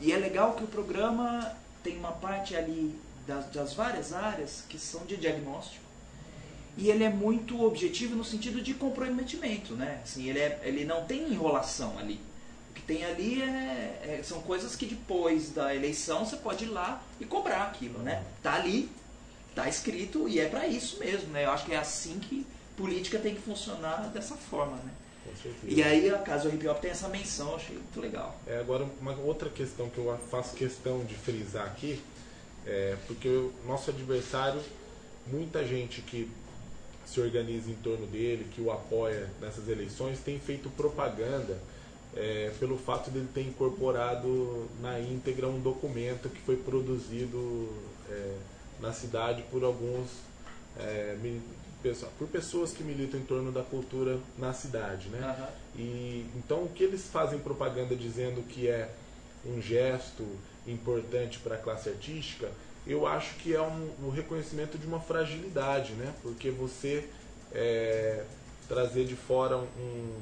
e é legal que o programa tem uma parte ali das, das várias áreas que são de diagnóstico e ele é muito objetivo no sentido de comprometimento, né? Assim, ele, é, ele não tem enrolação ali. O que tem ali é, é, são coisas que depois da eleição você pode ir lá e cobrar aquilo, né? Tá ali, tá escrito e é para isso mesmo, né? Eu acho que é assim que política tem que funcionar dessa forma, né? E aí a Casa do Hip Hop tem essa menção, eu achei muito legal. É, agora, uma outra questão que eu faço questão de frisar aqui, é porque o nosso adversário, muita gente que se organiza em torno dele, que o apoia nessas eleições, tem feito propaganda é, pelo fato dele ter incorporado na íntegra um documento que foi produzido é, na cidade por alguns é, por pessoas que militam em torno da cultura na cidade, né? Uhum. E então o que eles fazem propaganda dizendo que é um gesto importante para a classe artística, eu acho que é um, um, reconhecimento de uma fragilidade, né? Porque você é, trazer de fora um,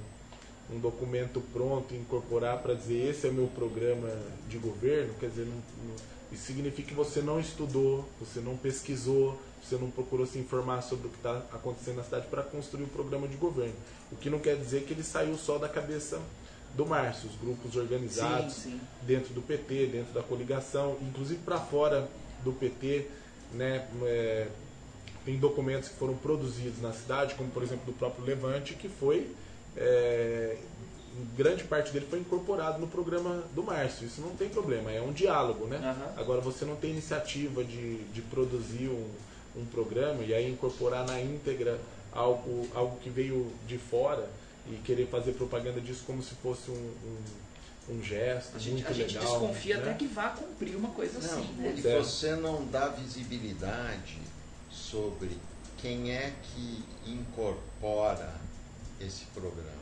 um documento pronto, incorporar para dizer esse é o meu programa de governo, quer dizer, não, não, isso significa que você não estudou, você não pesquisou, você não procurou se informar sobre o que está acontecendo na cidade para construir o um programa de governo. O que não quer dizer que ele saiu só da cabeça do Márcio, os grupos organizados sim, sim. dentro do PT, dentro da coligação, inclusive para fora do PT, né, é, tem documentos que foram produzidos na cidade, como por exemplo do próprio Levante, que foi é, grande parte dele foi incorporado no programa do Márcio. Isso não tem problema, é um diálogo, né? Uhum. Agora você não tem iniciativa de, de produzir um, um programa e aí incorporar na íntegra algo, algo que veio de fora e querer fazer propaganda disso como se fosse um, um, um gesto a gente, muito a gente legal. desconfia né? até que vá cumprir uma coisa não, assim. Né? E você não dá visibilidade sobre quem é que incorpora esse programa.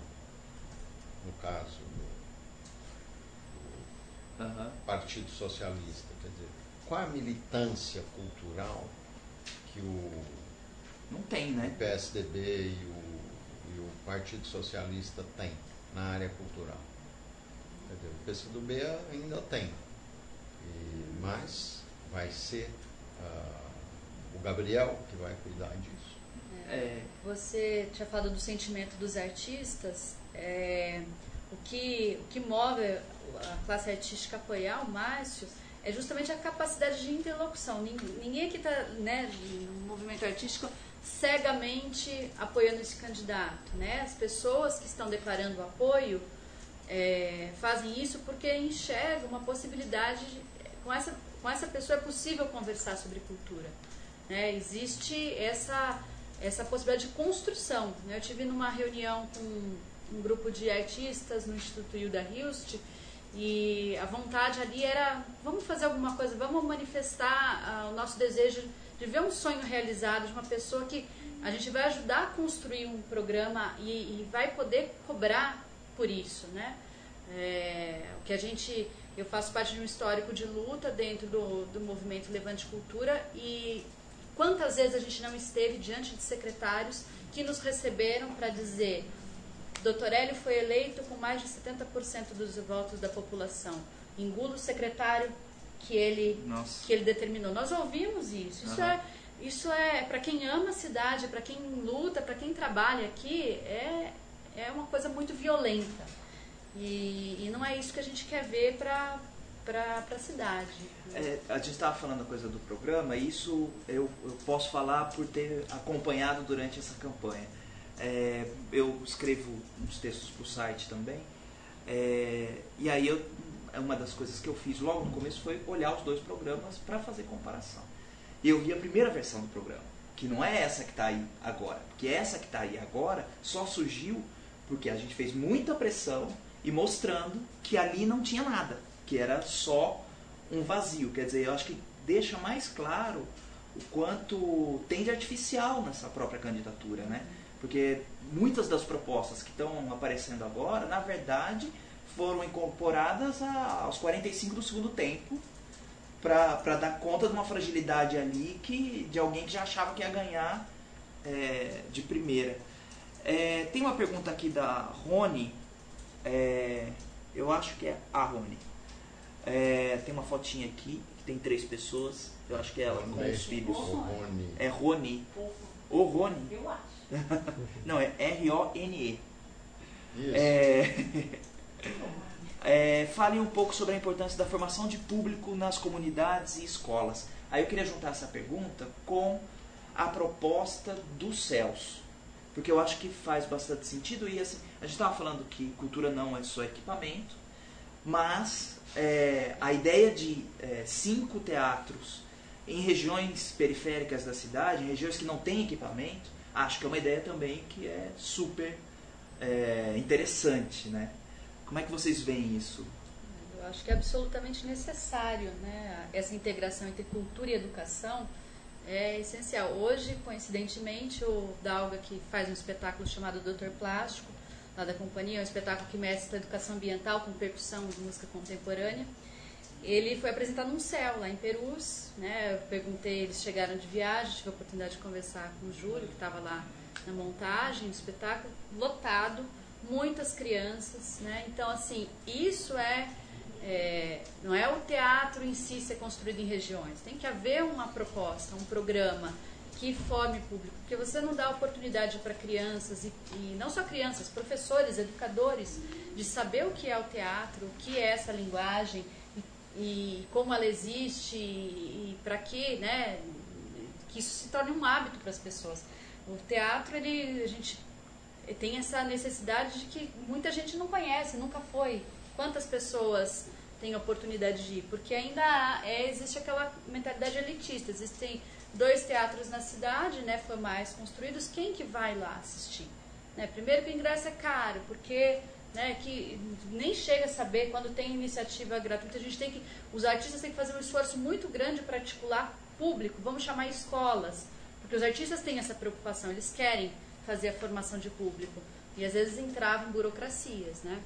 No caso do, do uhum. Partido Socialista. Quer dizer, qual a militância cultural que o, não tem, né? o PSDB e o, e o Partido Socialista tem na área cultural. O PCdoB ainda tem. E, mas vai ser uh, o Gabriel que vai cuidar disso. É, você tinha falado do sentimento dos artistas. É, o, que, o que move a classe artística a apoiar o Márcio é justamente a capacidade de interlocução. Ninguém aqui está né, no movimento artístico cegamente apoiando esse candidato. Né? As pessoas que estão declarando apoio é, fazem isso porque enxergam uma possibilidade, de, com, essa, com essa pessoa é possível conversar sobre cultura. Né? Existe essa, essa possibilidade de construção. Né? Eu tive numa reunião com um grupo de artistas no Instituto Hilda Hilst, e a vontade ali era, vamos fazer alguma coisa, vamos manifestar uh, o nosso desejo de ver um sonho realizado de uma pessoa que a gente vai ajudar a construir um programa e, e vai poder cobrar por isso, né? É, o que a gente, eu faço parte de um histórico de luta dentro do, do movimento Levante Cultura e quantas vezes a gente não esteve diante de secretários que nos receberam para dizer Dr. Hélio foi eleito com mais de 70% dos votos da população. Engula o secretário que ele, que ele determinou. Nós ouvimos isso. Isso uhum. é, isso é para quem ama a cidade, para quem luta, para quem trabalha aqui, é, é uma coisa muito violenta. E, e não é isso que a gente quer ver para a cidade. É, a gente estava falando a coisa do programa, e isso eu, eu posso falar por ter acompanhado durante essa campanha. É, eu escrevo uns textos para o site também. É, e aí eu, uma das coisas que eu fiz logo no começo foi olhar os dois programas para fazer comparação. E eu vi a primeira versão do programa, que não é essa que está aí agora. Porque essa que está aí agora só surgiu porque a gente fez muita pressão e mostrando que ali não tinha nada, que era só um vazio. Quer dizer, eu acho que deixa mais claro o quanto tem de artificial nessa própria candidatura, né? Porque muitas das propostas que estão aparecendo agora, na verdade, foram incorporadas a, aos 45 do segundo tempo para dar conta de uma fragilidade ali que de alguém que já achava que ia ganhar é, de primeira. É, tem uma pergunta aqui da Rony, é, eu acho que é a Rony. É, tem uma fotinha aqui, que tem três pessoas. Eu acho que é ela, com os filhos. O Rony. É Rony. O Rony? Eu acho. Não, é R-O-N-E. Isso. É, é, fale um pouco sobre a importância da formação de público nas comunidades e escolas. Aí eu queria juntar essa pergunta com a proposta dos céus. Porque eu acho que faz bastante sentido. E assim, a gente estava falando que cultura não é só equipamento, mas é, a ideia de é, cinco teatros em regiões periféricas da cidade, em regiões que não têm equipamento, acho que é uma ideia também que é super é, interessante, né? Como é que vocês veem isso? Eu acho que é absolutamente necessário, né? Essa integração entre cultura e educação é essencial. Hoje, coincidentemente, o Dalga, que faz um espetáculo chamado Doutor Plástico, lá da companhia, é um espetáculo que mestra educação ambiental com percussão de música contemporânea. Ele foi apresentado num céu lá em Perus, né? Eu perguntei, eles chegaram de viagem, tive a oportunidade de conversar com o Júlio, que estava lá na montagem do espetáculo, lotado, muitas crianças, né? Então, assim, isso é, é, não é o teatro em si ser construído em regiões. Tem que haver uma proposta, um programa que forme público, porque você não dá oportunidade para crianças e, e não só crianças, professores, educadores, de saber o que é o teatro, o que é essa linguagem e, e como ela existe e, e para que, né, que isso se torne um hábito para as pessoas. O teatro, ele, a gente tem essa necessidade de que muita gente não conhece, nunca foi. Quantas pessoas têm oportunidade de ir? Porque ainda há, é, existe aquela mentalidade elitista. Existem dois teatros na cidade, né, formais construídos. Quem que vai lá assistir? Né? Primeiro que o ingresso é caro, porque né, que nem chega a saber quando tem iniciativa gratuita. A gente tem que, os artistas têm que fazer um esforço muito grande para articular público. Vamos chamar escolas porque os artistas têm essa preocupação, eles querem fazer a formação de público. E às vezes entravam burocracias, né?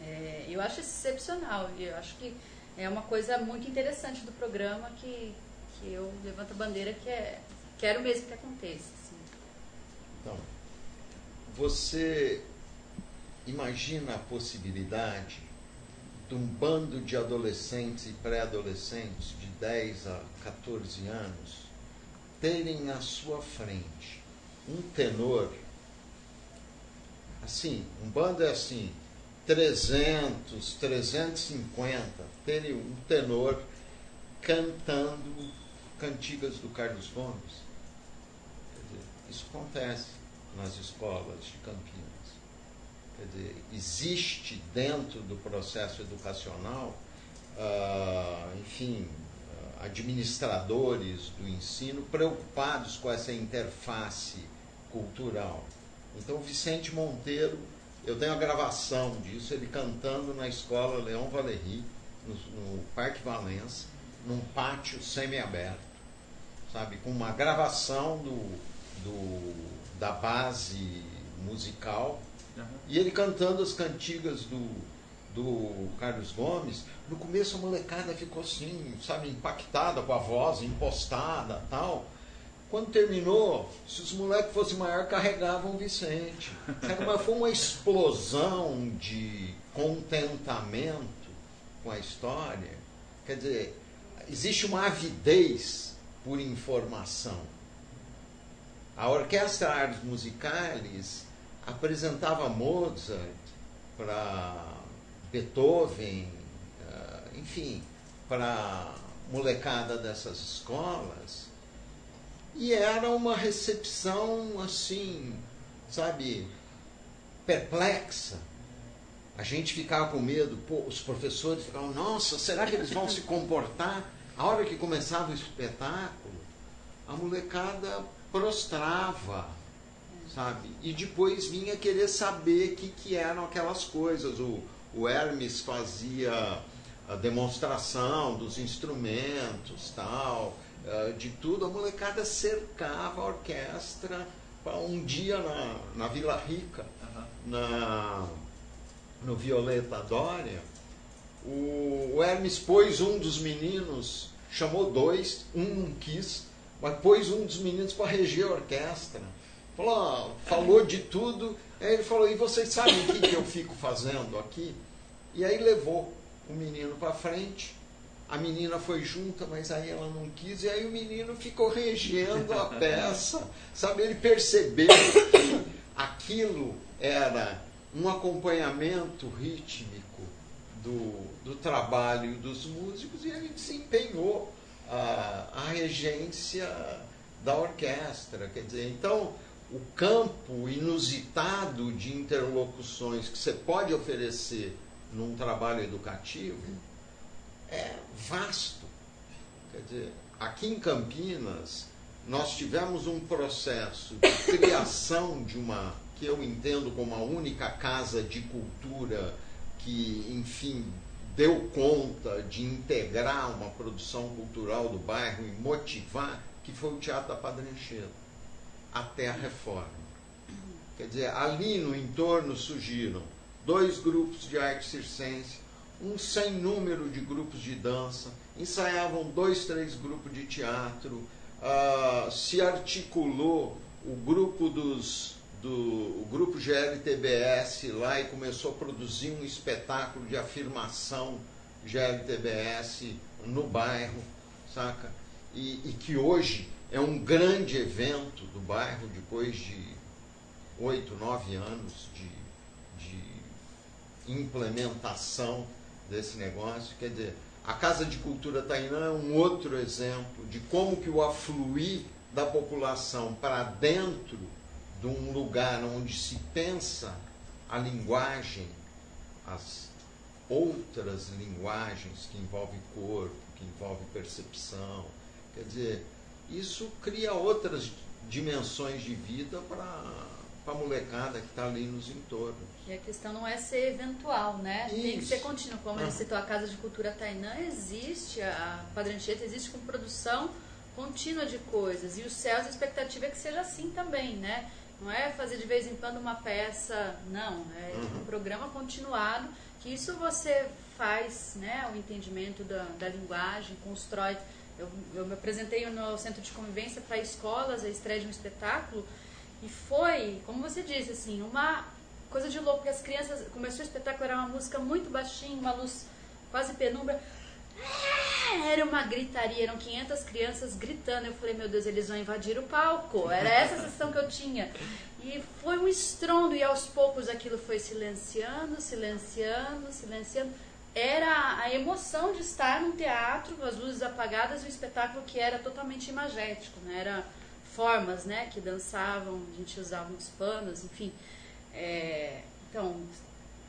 É, eu acho excepcional e eu acho que é uma coisa muito interessante do programa que, que eu levanto a bandeira que é quero mesmo que aconteça. Assim. Então, você imagina a possibilidade de um bando de adolescentes e pré-adolescentes de 10 a 14 anos terem na sua frente um tenor, assim, um bando é assim, 300, 350, terem um tenor cantando cantigas do Carlos Gomes. Dizer, isso acontece nas escolas de Campinas. Quer dizer, existe dentro do processo educacional, uh, enfim, administradores do ensino preocupados com essa interface cultural. Então, Vicente Monteiro, eu tenho a gravação disso, ele cantando na escola Leão Valéry, no, no Parque Valença, num pátio semiaberto, sabe, com uma gravação do, do da base musical, uhum. e ele cantando as cantigas do, do Carlos Gomes, no começo a molecada ficou assim, sabe, impactada com a voz, impostada tal. Quando terminou, se os moleques fossem maior, carregavam o Vicente. Mas foi uma explosão de contentamento com a história. Quer dizer, existe uma avidez por informação. A Orquestra Artes Musicales apresentava Mozart para Beethoven, uh, enfim, para molecada dessas escolas. E era uma recepção assim, sabe, perplexa. A gente ficava com medo, pô, os professores ficavam, nossa, será que eles vão se comportar? A hora que começava o espetáculo, a molecada prostrava, sabe? E depois vinha querer saber o que, que eram aquelas coisas. O, o Hermes fazia a demonstração dos instrumentos, tal, eh, de tudo, a molecada cercava a orquestra para um dia na, na Vila Rica, uhum. na, no Violeta Dória. O, o Hermes pôs um dos meninos, chamou dois, um não quis, mas pôs um dos meninos para reger a orquestra. Falou, falou de tudo. Aí ele falou, e vocês sabem o que, que eu fico fazendo aqui? E aí levou o menino para frente, a menina foi junta, mas aí ela não quis, e aí o menino ficou regendo a peça, sabe? Ele percebeu que aquilo era um acompanhamento rítmico do, do trabalho dos músicos e ele desempenhou a, a regência da orquestra. Quer dizer, então o campo inusitado de interlocuções que você pode oferecer num trabalho educativo é vasto. Quer dizer, aqui em Campinas, nós tivemos um processo de criação de uma, que eu entendo como a única casa de cultura que, enfim, deu conta de integrar uma produção cultural do bairro e motivar, que foi o Teatro da Padrancheira, até a reforma. Quer dizer, ali no entorno surgiram dois grupos de arte circense, um sem número de grupos de dança, ensaiavam dois, três grupos de teatro, uh, se articulou o grupo dos do o grupo GLTBS lá e começou a produzir um espetáculo de afirmação GLTBS no bairro, saca? E, e que hoje é um grande evento do bairro depois de oito, nove anos de, de implementação desse negócio. Quer dizer, a Casa de Cultura Tainã é um outro exemplo de como que o afluir da população para dentro de um lugar onde se pensa a linguagem, as outras linguagens que envolvem corpo, que envolvem percepção. Quer dizer, isso cria outras dimensões de vida para a molecada que está ali nos entornos. E a questão não é ser eventual, né? Isso. Tem que ser contínuo. Como ele citou, a Casa de Cultura Tainã existe, a Quadrancheta existe com produção contínua de coisas. E os céus, a expectativa é que seja assim também, né? Não é fazer de vez em quando uma peça, não. É uhum. um programa continuado, que isso você faz, né? O entendimento da, da linguagem, constrói. Eu, eu me apresentei no Centro de Convivência para escolas, a estreia de um espetáculo, e foi, como você disse, assim, uma coisa de louco, porque as crianças, começou o espetáculo, era uma música muito baixinha, uma luz quase penumbra, é, era uma gritaria, eram 500 crianças gritando. Eu falei, meu Deus, eles vão invadir o palco. Era essa a sensação que eu tinha. E foi um estrondo, e aos poucos aquilo foi silenciando, silenciando, silenciando. Era a emoção de estar num teatro, as luzes apagadas, um espetáculo que era totalmente imagético, né? Era formas, né, que dançavam, a gente usava uns panos, enfim. É, então,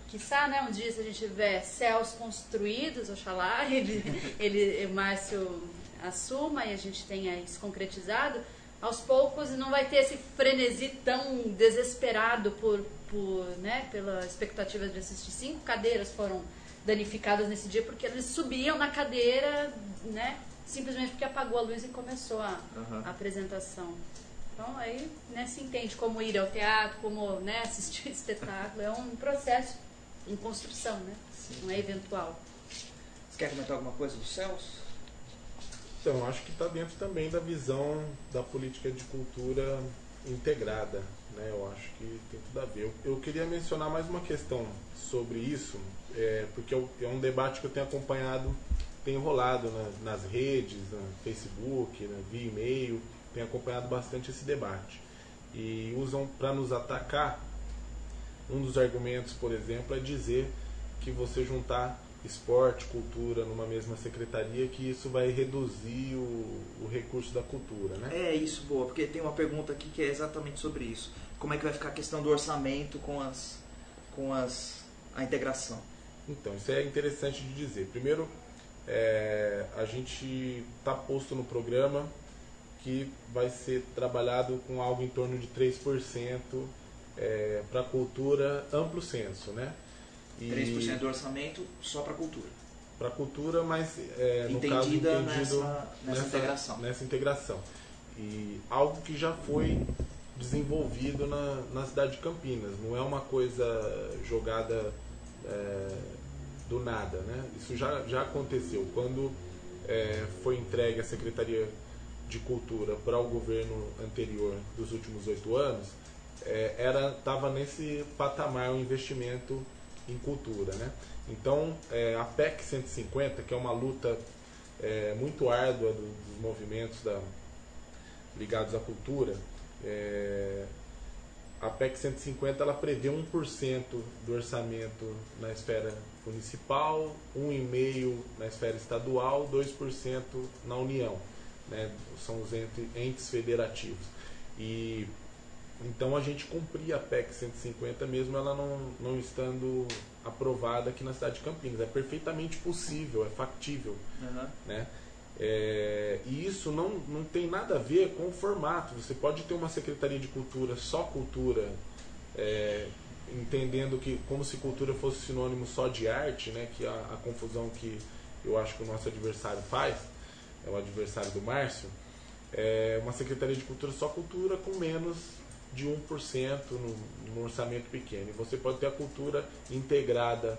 quiçá, né, um dia se a gente tiver céus construídos, oxalá, ele, ele, o Márcio assuma e a gente tenha isso concretizado, aos poucos não vai ter esse frenesi tão desesperado por, por né, pela expectativa de assistir. Cinco cadeiras foram danificadas nesse dia porque eles subiam na cadeira, né, simplesmente porque apagou a luz e começou a, uhum. a apresentação. Então aí né, se entende como ir ao teatro, como né, assistir espetáculo. É um processo em construção, né? Sim. não é eventual. Você quer comentar alguma coisa dos céus? Então, acho que está dentro também da visão da política de cultura integrada. Né? Eu acho que tem tudo a ver. Eu, eu queria mencionar mais uma questão sobre isso, é, porque eu, é um debate que eu tenho acompanhado, tem rolado na, nas redes, no Facebook, né, via e-mail, tenho acompanhado bastante esse debate. E usam para nos atacar um dos argumentos, por exemplo, é dizer que você juntar esporte, cultura numa mesma secretaria, que isso vai reduzir o, o recurso da cultura, né? É isso, boa, porque tem uma pergunta aqui que é exatamente sobre isso. Como é que vai ficar a questão do orçamento com as com as a integração? Então, isso é interessante de dizer. Primeiro, é, a gente está posto no programa que vai ser trabalhado com algo em torno de 3% é, para a cultura amplo senso, né? E 3% do orçamento só para a cultura. Para a cultura, mas é, no Entendida caso entendido nessa, nessa, integração. Nessa integração. E algo que já foi desenvolvido na, na cidade de Campinas. Não é uma coisa jogada é, do nada, né? Isso já, já aconteceu. Quando é, foi entregue a Secretaria de Cultura para o governo anterior dos últimos oito anos, é, era estava nesse patamar o investimento em cultura, né? Então, é, a PEC 150, que é uma luta é, muito árdua do, dos movimentos da, ligados à cultura, é, a PEC 150 ela prevê 1% do orçamento na esfera municipal, 1,5% na esfera estadual, 2% na União. Né? São os entes federativos. E então a gente cumpria a PEC 150 mesmo ela não, não estando aprovada aqui na cidade de Campinas. É perfeitamente possível, é factível. Uhum. Né? É, e isso não, não tem nada a ver com o formato. Você pode ter uma Secretaria de Cultura, só cultura, é, entendendo que como se cultura fosse sinônimo só de arte, né, que é a, a confusão que eu acho que o nosso adversário faz, é o adversário do Márcio, é uma Secretaria de Cultura só cultura com menos de 1% no, no orçamento pequeno. E você pode ter a cultura integrada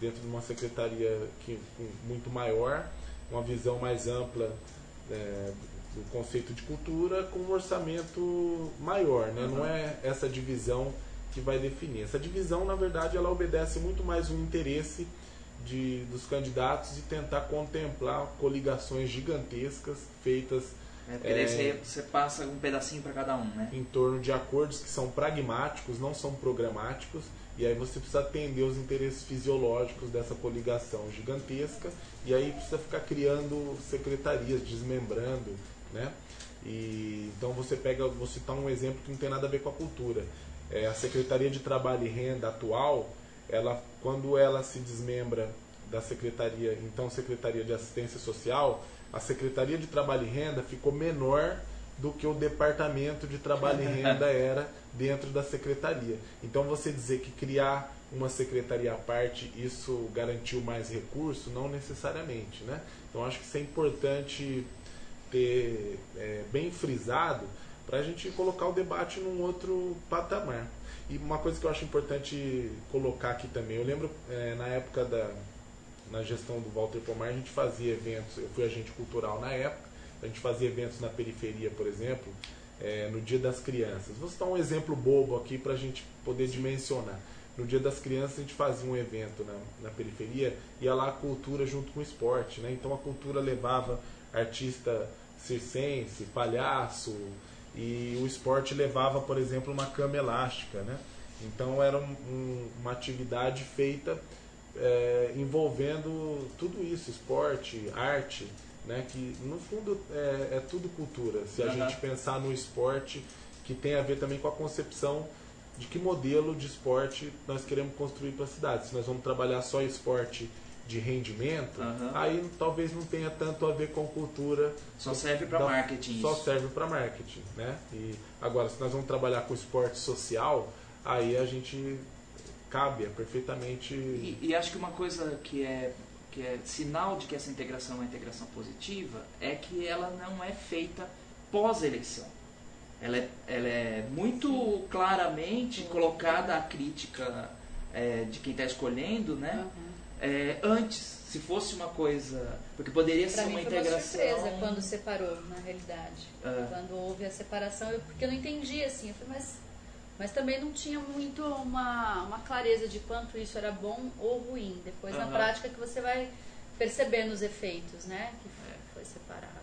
dentro de uma secretaria que, muito maior uma visão mais ampla é, do conceito de cultura com um orçamento maior, né? Uhum. Não é essa divisão que vai definir. Essa divisão, na verdade, ela obedece muito mais um interesse de, dos candidatos e tentar contemplar coligações gigantescas feitas é, porque é, você, você passa um pedacinho para cada um, né? Em torno de acordos que são pragmáticos, não são programáticos, e aí você precisa atender os interesses fisiológicos dessa coligação gigantesca, e aí precisa ficar criando secretarias, desmembrando, né? E, então você pega, vou citar um exemplo que não tem nada a ver com a cultura. É, a Secretaria de Trabalho e Renda atual, ela, quando ela se desmembra da Secretaria, então Secretaria de Assistência Social, a Secretaria de Trabalho e Renda ficou menor do que o departamento de trabalho e renda era dentro da secretaria. Então você dizer que criar uma secretaria à parte isso garantiu mais recurso, não necessariamente, né? Então acho que isso é importante ter é, bem frisado para a gente colocar o debate num outro patamar. E uma coisa que eu acho importante colocar aqui também, eu lembro é, na época da na gestão do Walter Pomar a gente fazia eventos, eu fui agente cultural na época, a gente fazia eventos na periferia, por exemplo, é, no Dia das Crianças. Vou citar um exemplo bobo aqui para a gente poder dimensionar. No Dia das Crianças a gente fazia um evento na, na periferia, ia lá a cultura junto com o esporte. Né? Então a cultura levava artista circense, palhaço, e o esporte levava, por exemplo, uma cama elástica. Né? Então era um, um, uma atividade feita é, envolvendo tudo isso, esporte, arte né? Que no fundo é, é tudo cultura. Se a uhum. gente pensar no esporte, que tem a ver também com a concepção de que modelo de esporte nós queremos construir para a cidade. Se nós vamos trabalhar só esporte de rendimento, uhum. aí talvez não tenha tanto a ver com cultura. Só serve para marketing. Só isso. serve para marketing, né? E agora, se nós vamos trabalhar com esporte social, aí a gente cabe, é perfeitamente. E, e acho que uma coisa que é que é sinal de que essa integração é uma integração positiva, é que ela não é feita pós-eleição. Ela é, ela é muito claramente colocada a crítica é, de quem está escolhendo, né? Uhum. É, antes, se fosse uma coisa. Porque poderia pra ser uma foi integração. Uma surpresa quando separou, na realidade. Uhum. Quando houve a separação, eu, porque eu não entendi assim. Eu falei, mas mas também não tinha muito uma, uma clareza de quanto isso era bom ou ruim. Depois uhum. na prática que você vai percebendo os efeitos, né? Que foi, foi separado.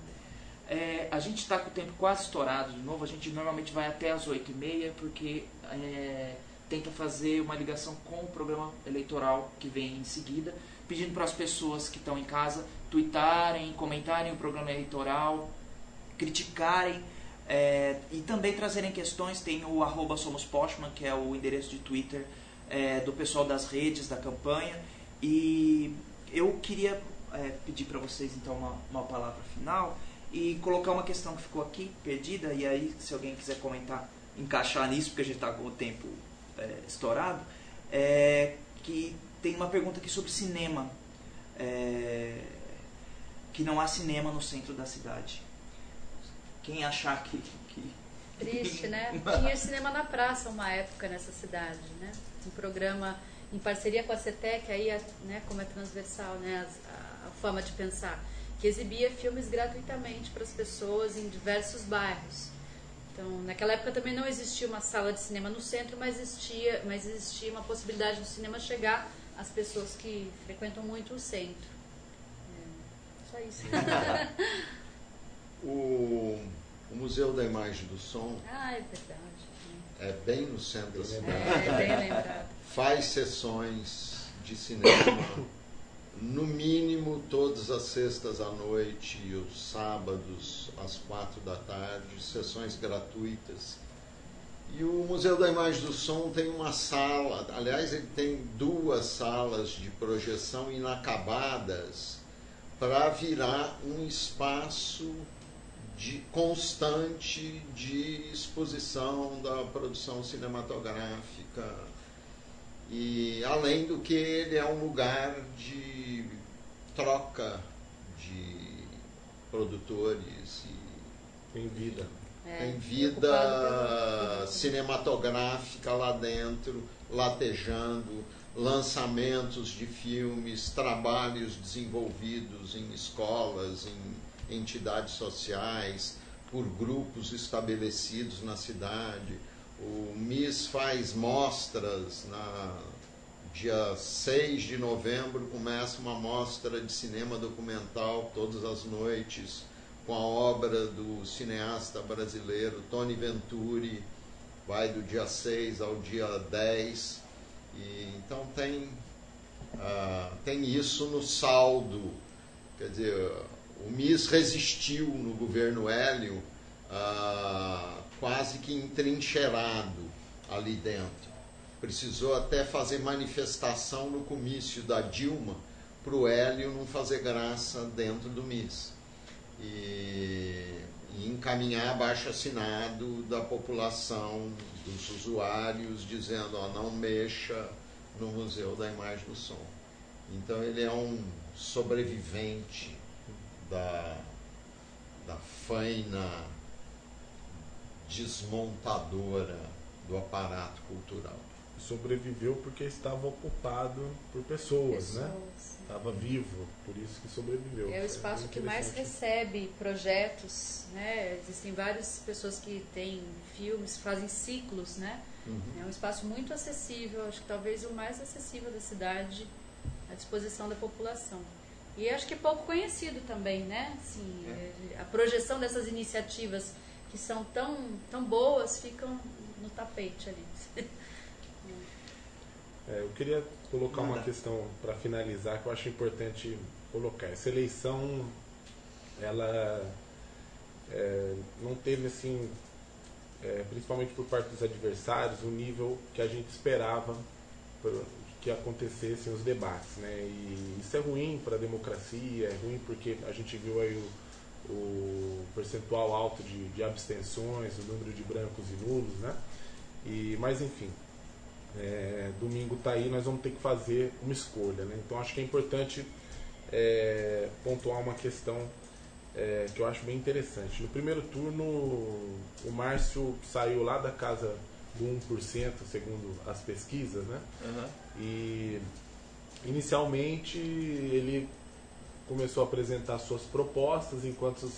É, a gente está com o tempo quase estourado de novo. A gente normalmente vai até as 8h30 porque é, tenta fazer uma ligação com o programa eleitoral que vem em seguida, pedindo para as pessoas que estão em casa tweetarem, comentarem o programa eleitoral, criticarem é, e também trazerem questões, tem o arroba Somos Postman, que é o endereço de Twitter é, do pessoal das redes da campanha. E eu queria é, pedir para vocês então uma, uma palavra final e colocar uma questão que ficou aqui perdida, e aí se alguém quiser comentar, encaixar nisso, porque a gente está com o tempo é, estourado, é que tem uma pergunta aqui sobre cinema. É, que não há cinema no centro da cidade. Quem achar que. que... Triste, né? Tinha cinema na praça uma época nessa cidade, né? Um programa em parceria com a CETEC, aí, né, como é transversal, né, a, a forma de pensar, que exibia filmes gratuitamente para as pessoas em diversos bairros. Então, naquela época também não existia uma sala de cinema no centro, mas existia, mas existia uma possibilidade do cinema chegar as pessoas que frequentam muito o centro. É, só isso. o, o Museu da Imagem do Som. Ah, é verdade. É bem no centro da cidade. É, bem lembrado. Faz sessões de cinema, no mínimo todas as sextas à noite e os sábados às quatro da tarde, sessões gratuitas. E o Museu da Imagem do Som tem uma sala, aliás, ele tem duas salas de projeção inacabadas para virar um espaço de constante de exposição da produção cinematográfica. E além do que ele é um lugar de troca de produtores e tem vida. É, tem vida cinematográfica lá dentro, latejando, lançamentos de filmes, trabalhos desenvolvidos em escolas, em entidades sociais, por grupos estabelecidos na cidade. O MIS faz mostras na dia 6 de novembro começa uma mostra de cinema documental todas as noites com a obra do cineasta brasileiro Tony Venturi, vai do dia 6 ao dia 10. E, então tem, uh, tem isso no saldo. Quer dizer, o MIS resistiu no governo Hélio, uh, quase que entrincheirado ali dentro. Precisou até fazer manifestação no comício da Dilma para o Hélio não fazer graça dentro do MIS e, e encaminhar abaixo assinado da população, dos usuários, dizendo ó, não mexa no Museu da Imagem do Som. Então ele é um sobrevivente da, da faina desmontadora do aparato cultural. Sobreviveu porque estava ocupado por pessoas, né? pessoas. né? Estava vivo, por isso que sobreviveu. É o espaço é que mais recebe projetos, né? Existem várias pessoas que têm filmes, fazem ciclos, né? Uhum. É um espaço muito acessível, acho que talvez o mais acessível da cidade à disposição da população. E acho que é pouco conhecido também, né? Assim, é. A projeção dessas iniciativas que são tão, tão boas ficam no tapete ali. É, eu queria colocar Manda. uma questão para finalizar que eu acho importante colocar. Essa eleição, ela é, não teve assim, é, principalmente por parte dos adversários, o nível que a gente esperava que acontecessem os debates, né? E isso é ruim para a democracia, é ruim porque a gente viu aí o, o percentual alto de, de abstenções, o número de brancos e nulos, né? E, mas enfim, é, domingo está aí, nós vamos ter que fazer uma escolha. Né? Então acho que é importante é, pontuar uma questão é, que eu acho bem interessante. No primeiro turno, o Márcio saiu lá da casa do 1%, segundo as pesquisas, né? Uhum. E inicialmente ele começou a apresentar suas propostas enquanto os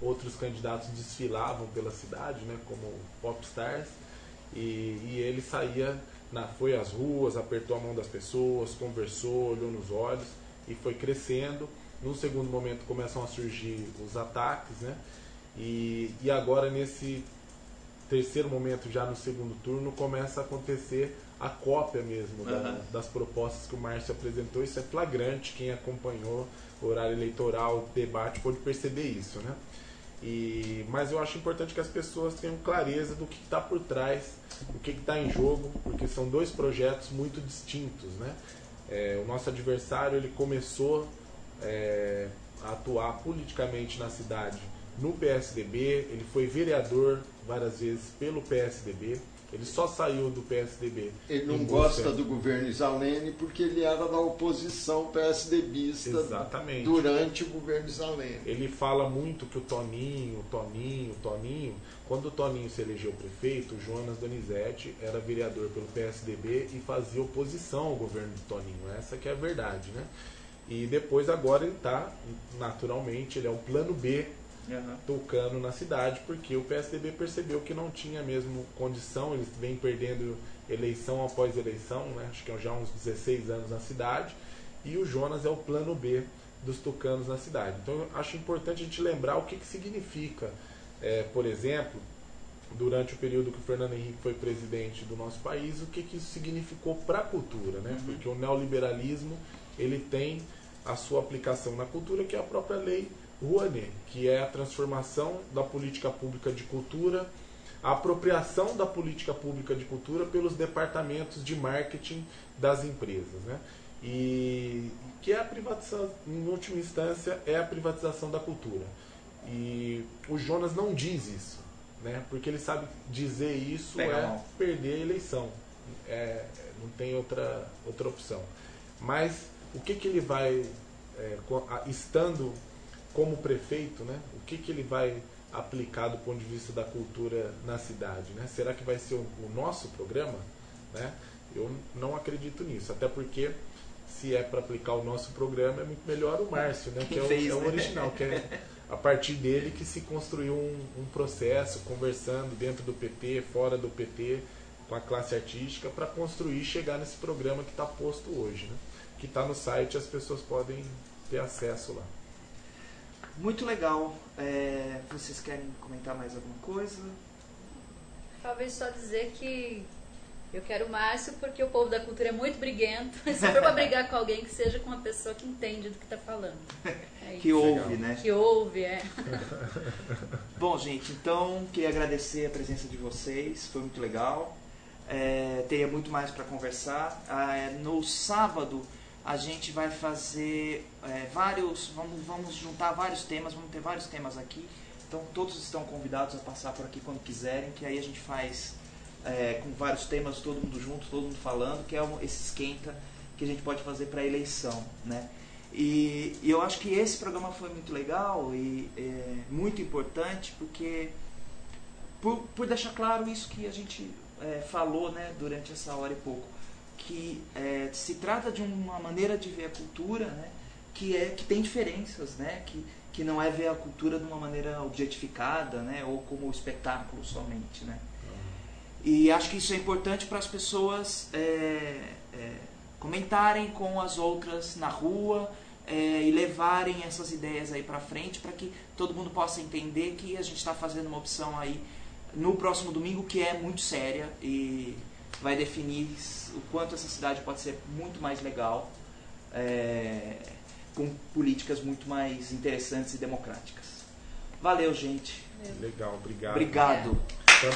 outros candidatos desfilavam pela cidade, né, como popstars, e, e ele saía na, foi às ruas, apertou a mão das pessoas, conversou, olhou nos olhos e foi crescendo. Num segundo momento começam a surgir os ataques, né? E, e agora nesse terceiro momento, já no segundo turno, começa a acontecer a cópia mesmo uhum. da, das propostas que o Márcio apresentou. Isso é flagrante, quem acompanhou horário eleitoral, debate, pode perceber isso, né? E, mas eu acho importante que as pessoas tenham clareza do que está por trás, o que está em jogo, porque são dois projetos muito distintos. Né? É, o nosso adversário ele começou é, a atuar politicamente na cidade no PSDB, ele foi vereador várias vezes pelo PSDB, ele só saiu do PSDB. Ele não gosta do governo Isalene porque ele era da oposição PSDBista Exatamente. durante o governo Isalene. Ele fala muito que o Toninho, o Toninho, o Toninho. Quando o Toninho se elegeu prefeito, o Jonas Donizete era vereador pelo PSDB e fazia oposição ao governo do Toninho. Essa que é a verdade, né? E depois agora ele está, naturalmente, ele é o plano B uhum. tocando na cidade, porque o PSDB percebeu que não tinha mesmo condição, eles vêm perdendo eleição após eleição, né? acho que é já uns 16 anos na cidade, e o Jonas é o plano B dos tucanos na cidade. Então eu acho importante a gente lembrar o que, que significa, é, por exemplo, durante o período que o Fernando Henrique foi presidente do nosso país, o que, que isso significou para a cultura, né? Uhum. Porque o neoliberalismo ele tem a sua aplicação na cultura, que é a própria lei Rouanet, que é a transformação da política pública de cultura, a apropriação da política pública de cultura pelos departamentos de marketing das empresas, né? E que é a privatização, em última instância, é a privatização da cultura. E o Jonas não diz isso, né? Porque ele sabe dizer isso Pega é perder a eleição, é, não tem outra outra opção. Mas o que que ele vai é, estando como prefeito, né? O que que ele vai aplicar do ponto de vista da cultura na cidade, né? Será que vai ser o, o nosso programa, né? Eu não acredito nisso, até porque se é para aplicar o nosso programa é muito melhor o Márcio, né? Que é o, fez, é o né? original, que é a partir dele que se construiu um, um processo, conversando dentro do PT, fora do PT, com a classe artística, para construir e chegar nesse programa que está posto hoje, né? Que está no site, as pessoas podem ter acesso lá. Muito legal. É, vocês querem comentar mais alguma coisa? Talvez só dizer que eu quero o Márcio porque o povo da cultura é muito briguento. Se for para brigar com alguém, que seja com uma pessoa que entende do que está falando. É que ouve, né? Que ouve, é. Bom, gente, então queria agradecer a presença de vocês. Foi muito legal. É, teria muito mais para conversar. Ah, no sábado a gente vai fazer é, vários, vamos, vamos juntar vários temas, vamos ter vários temas aqui. Então todos estão convidados a passar por aqui quando quiserem, que aí a gente faz é, com vários temas, todo mundo junto, todo mundo falando, que é esse esquenta que a gente pode fazer para a eleição, né? E, e, eu acho que esse programa foi muito legal e é, muito importante porque por, por deixar claro isso que a gente é, falou, né, durante essa hora e pouco que é, se trata de uma maneira de ver a cultura, né, que é que tem diferenças, né, que, que não é ver a cultura de uma maneira objetificada, né, ou como espetáculo somente, né. E acho que isso é importante para as pessoas é, é, comentarem com as outras na rua é, e levarem essas ideias aí para frente para que todo mundo possa entender que a gente está fazendo uma opção aí no próximo domingo que é muito séria e vai definir o quanto essa cidade pode ser muito mais legal, é, com políticas muito mais interessantes e democráticas. Valeu, gente. Legal, obrigado. Obrigado. Então,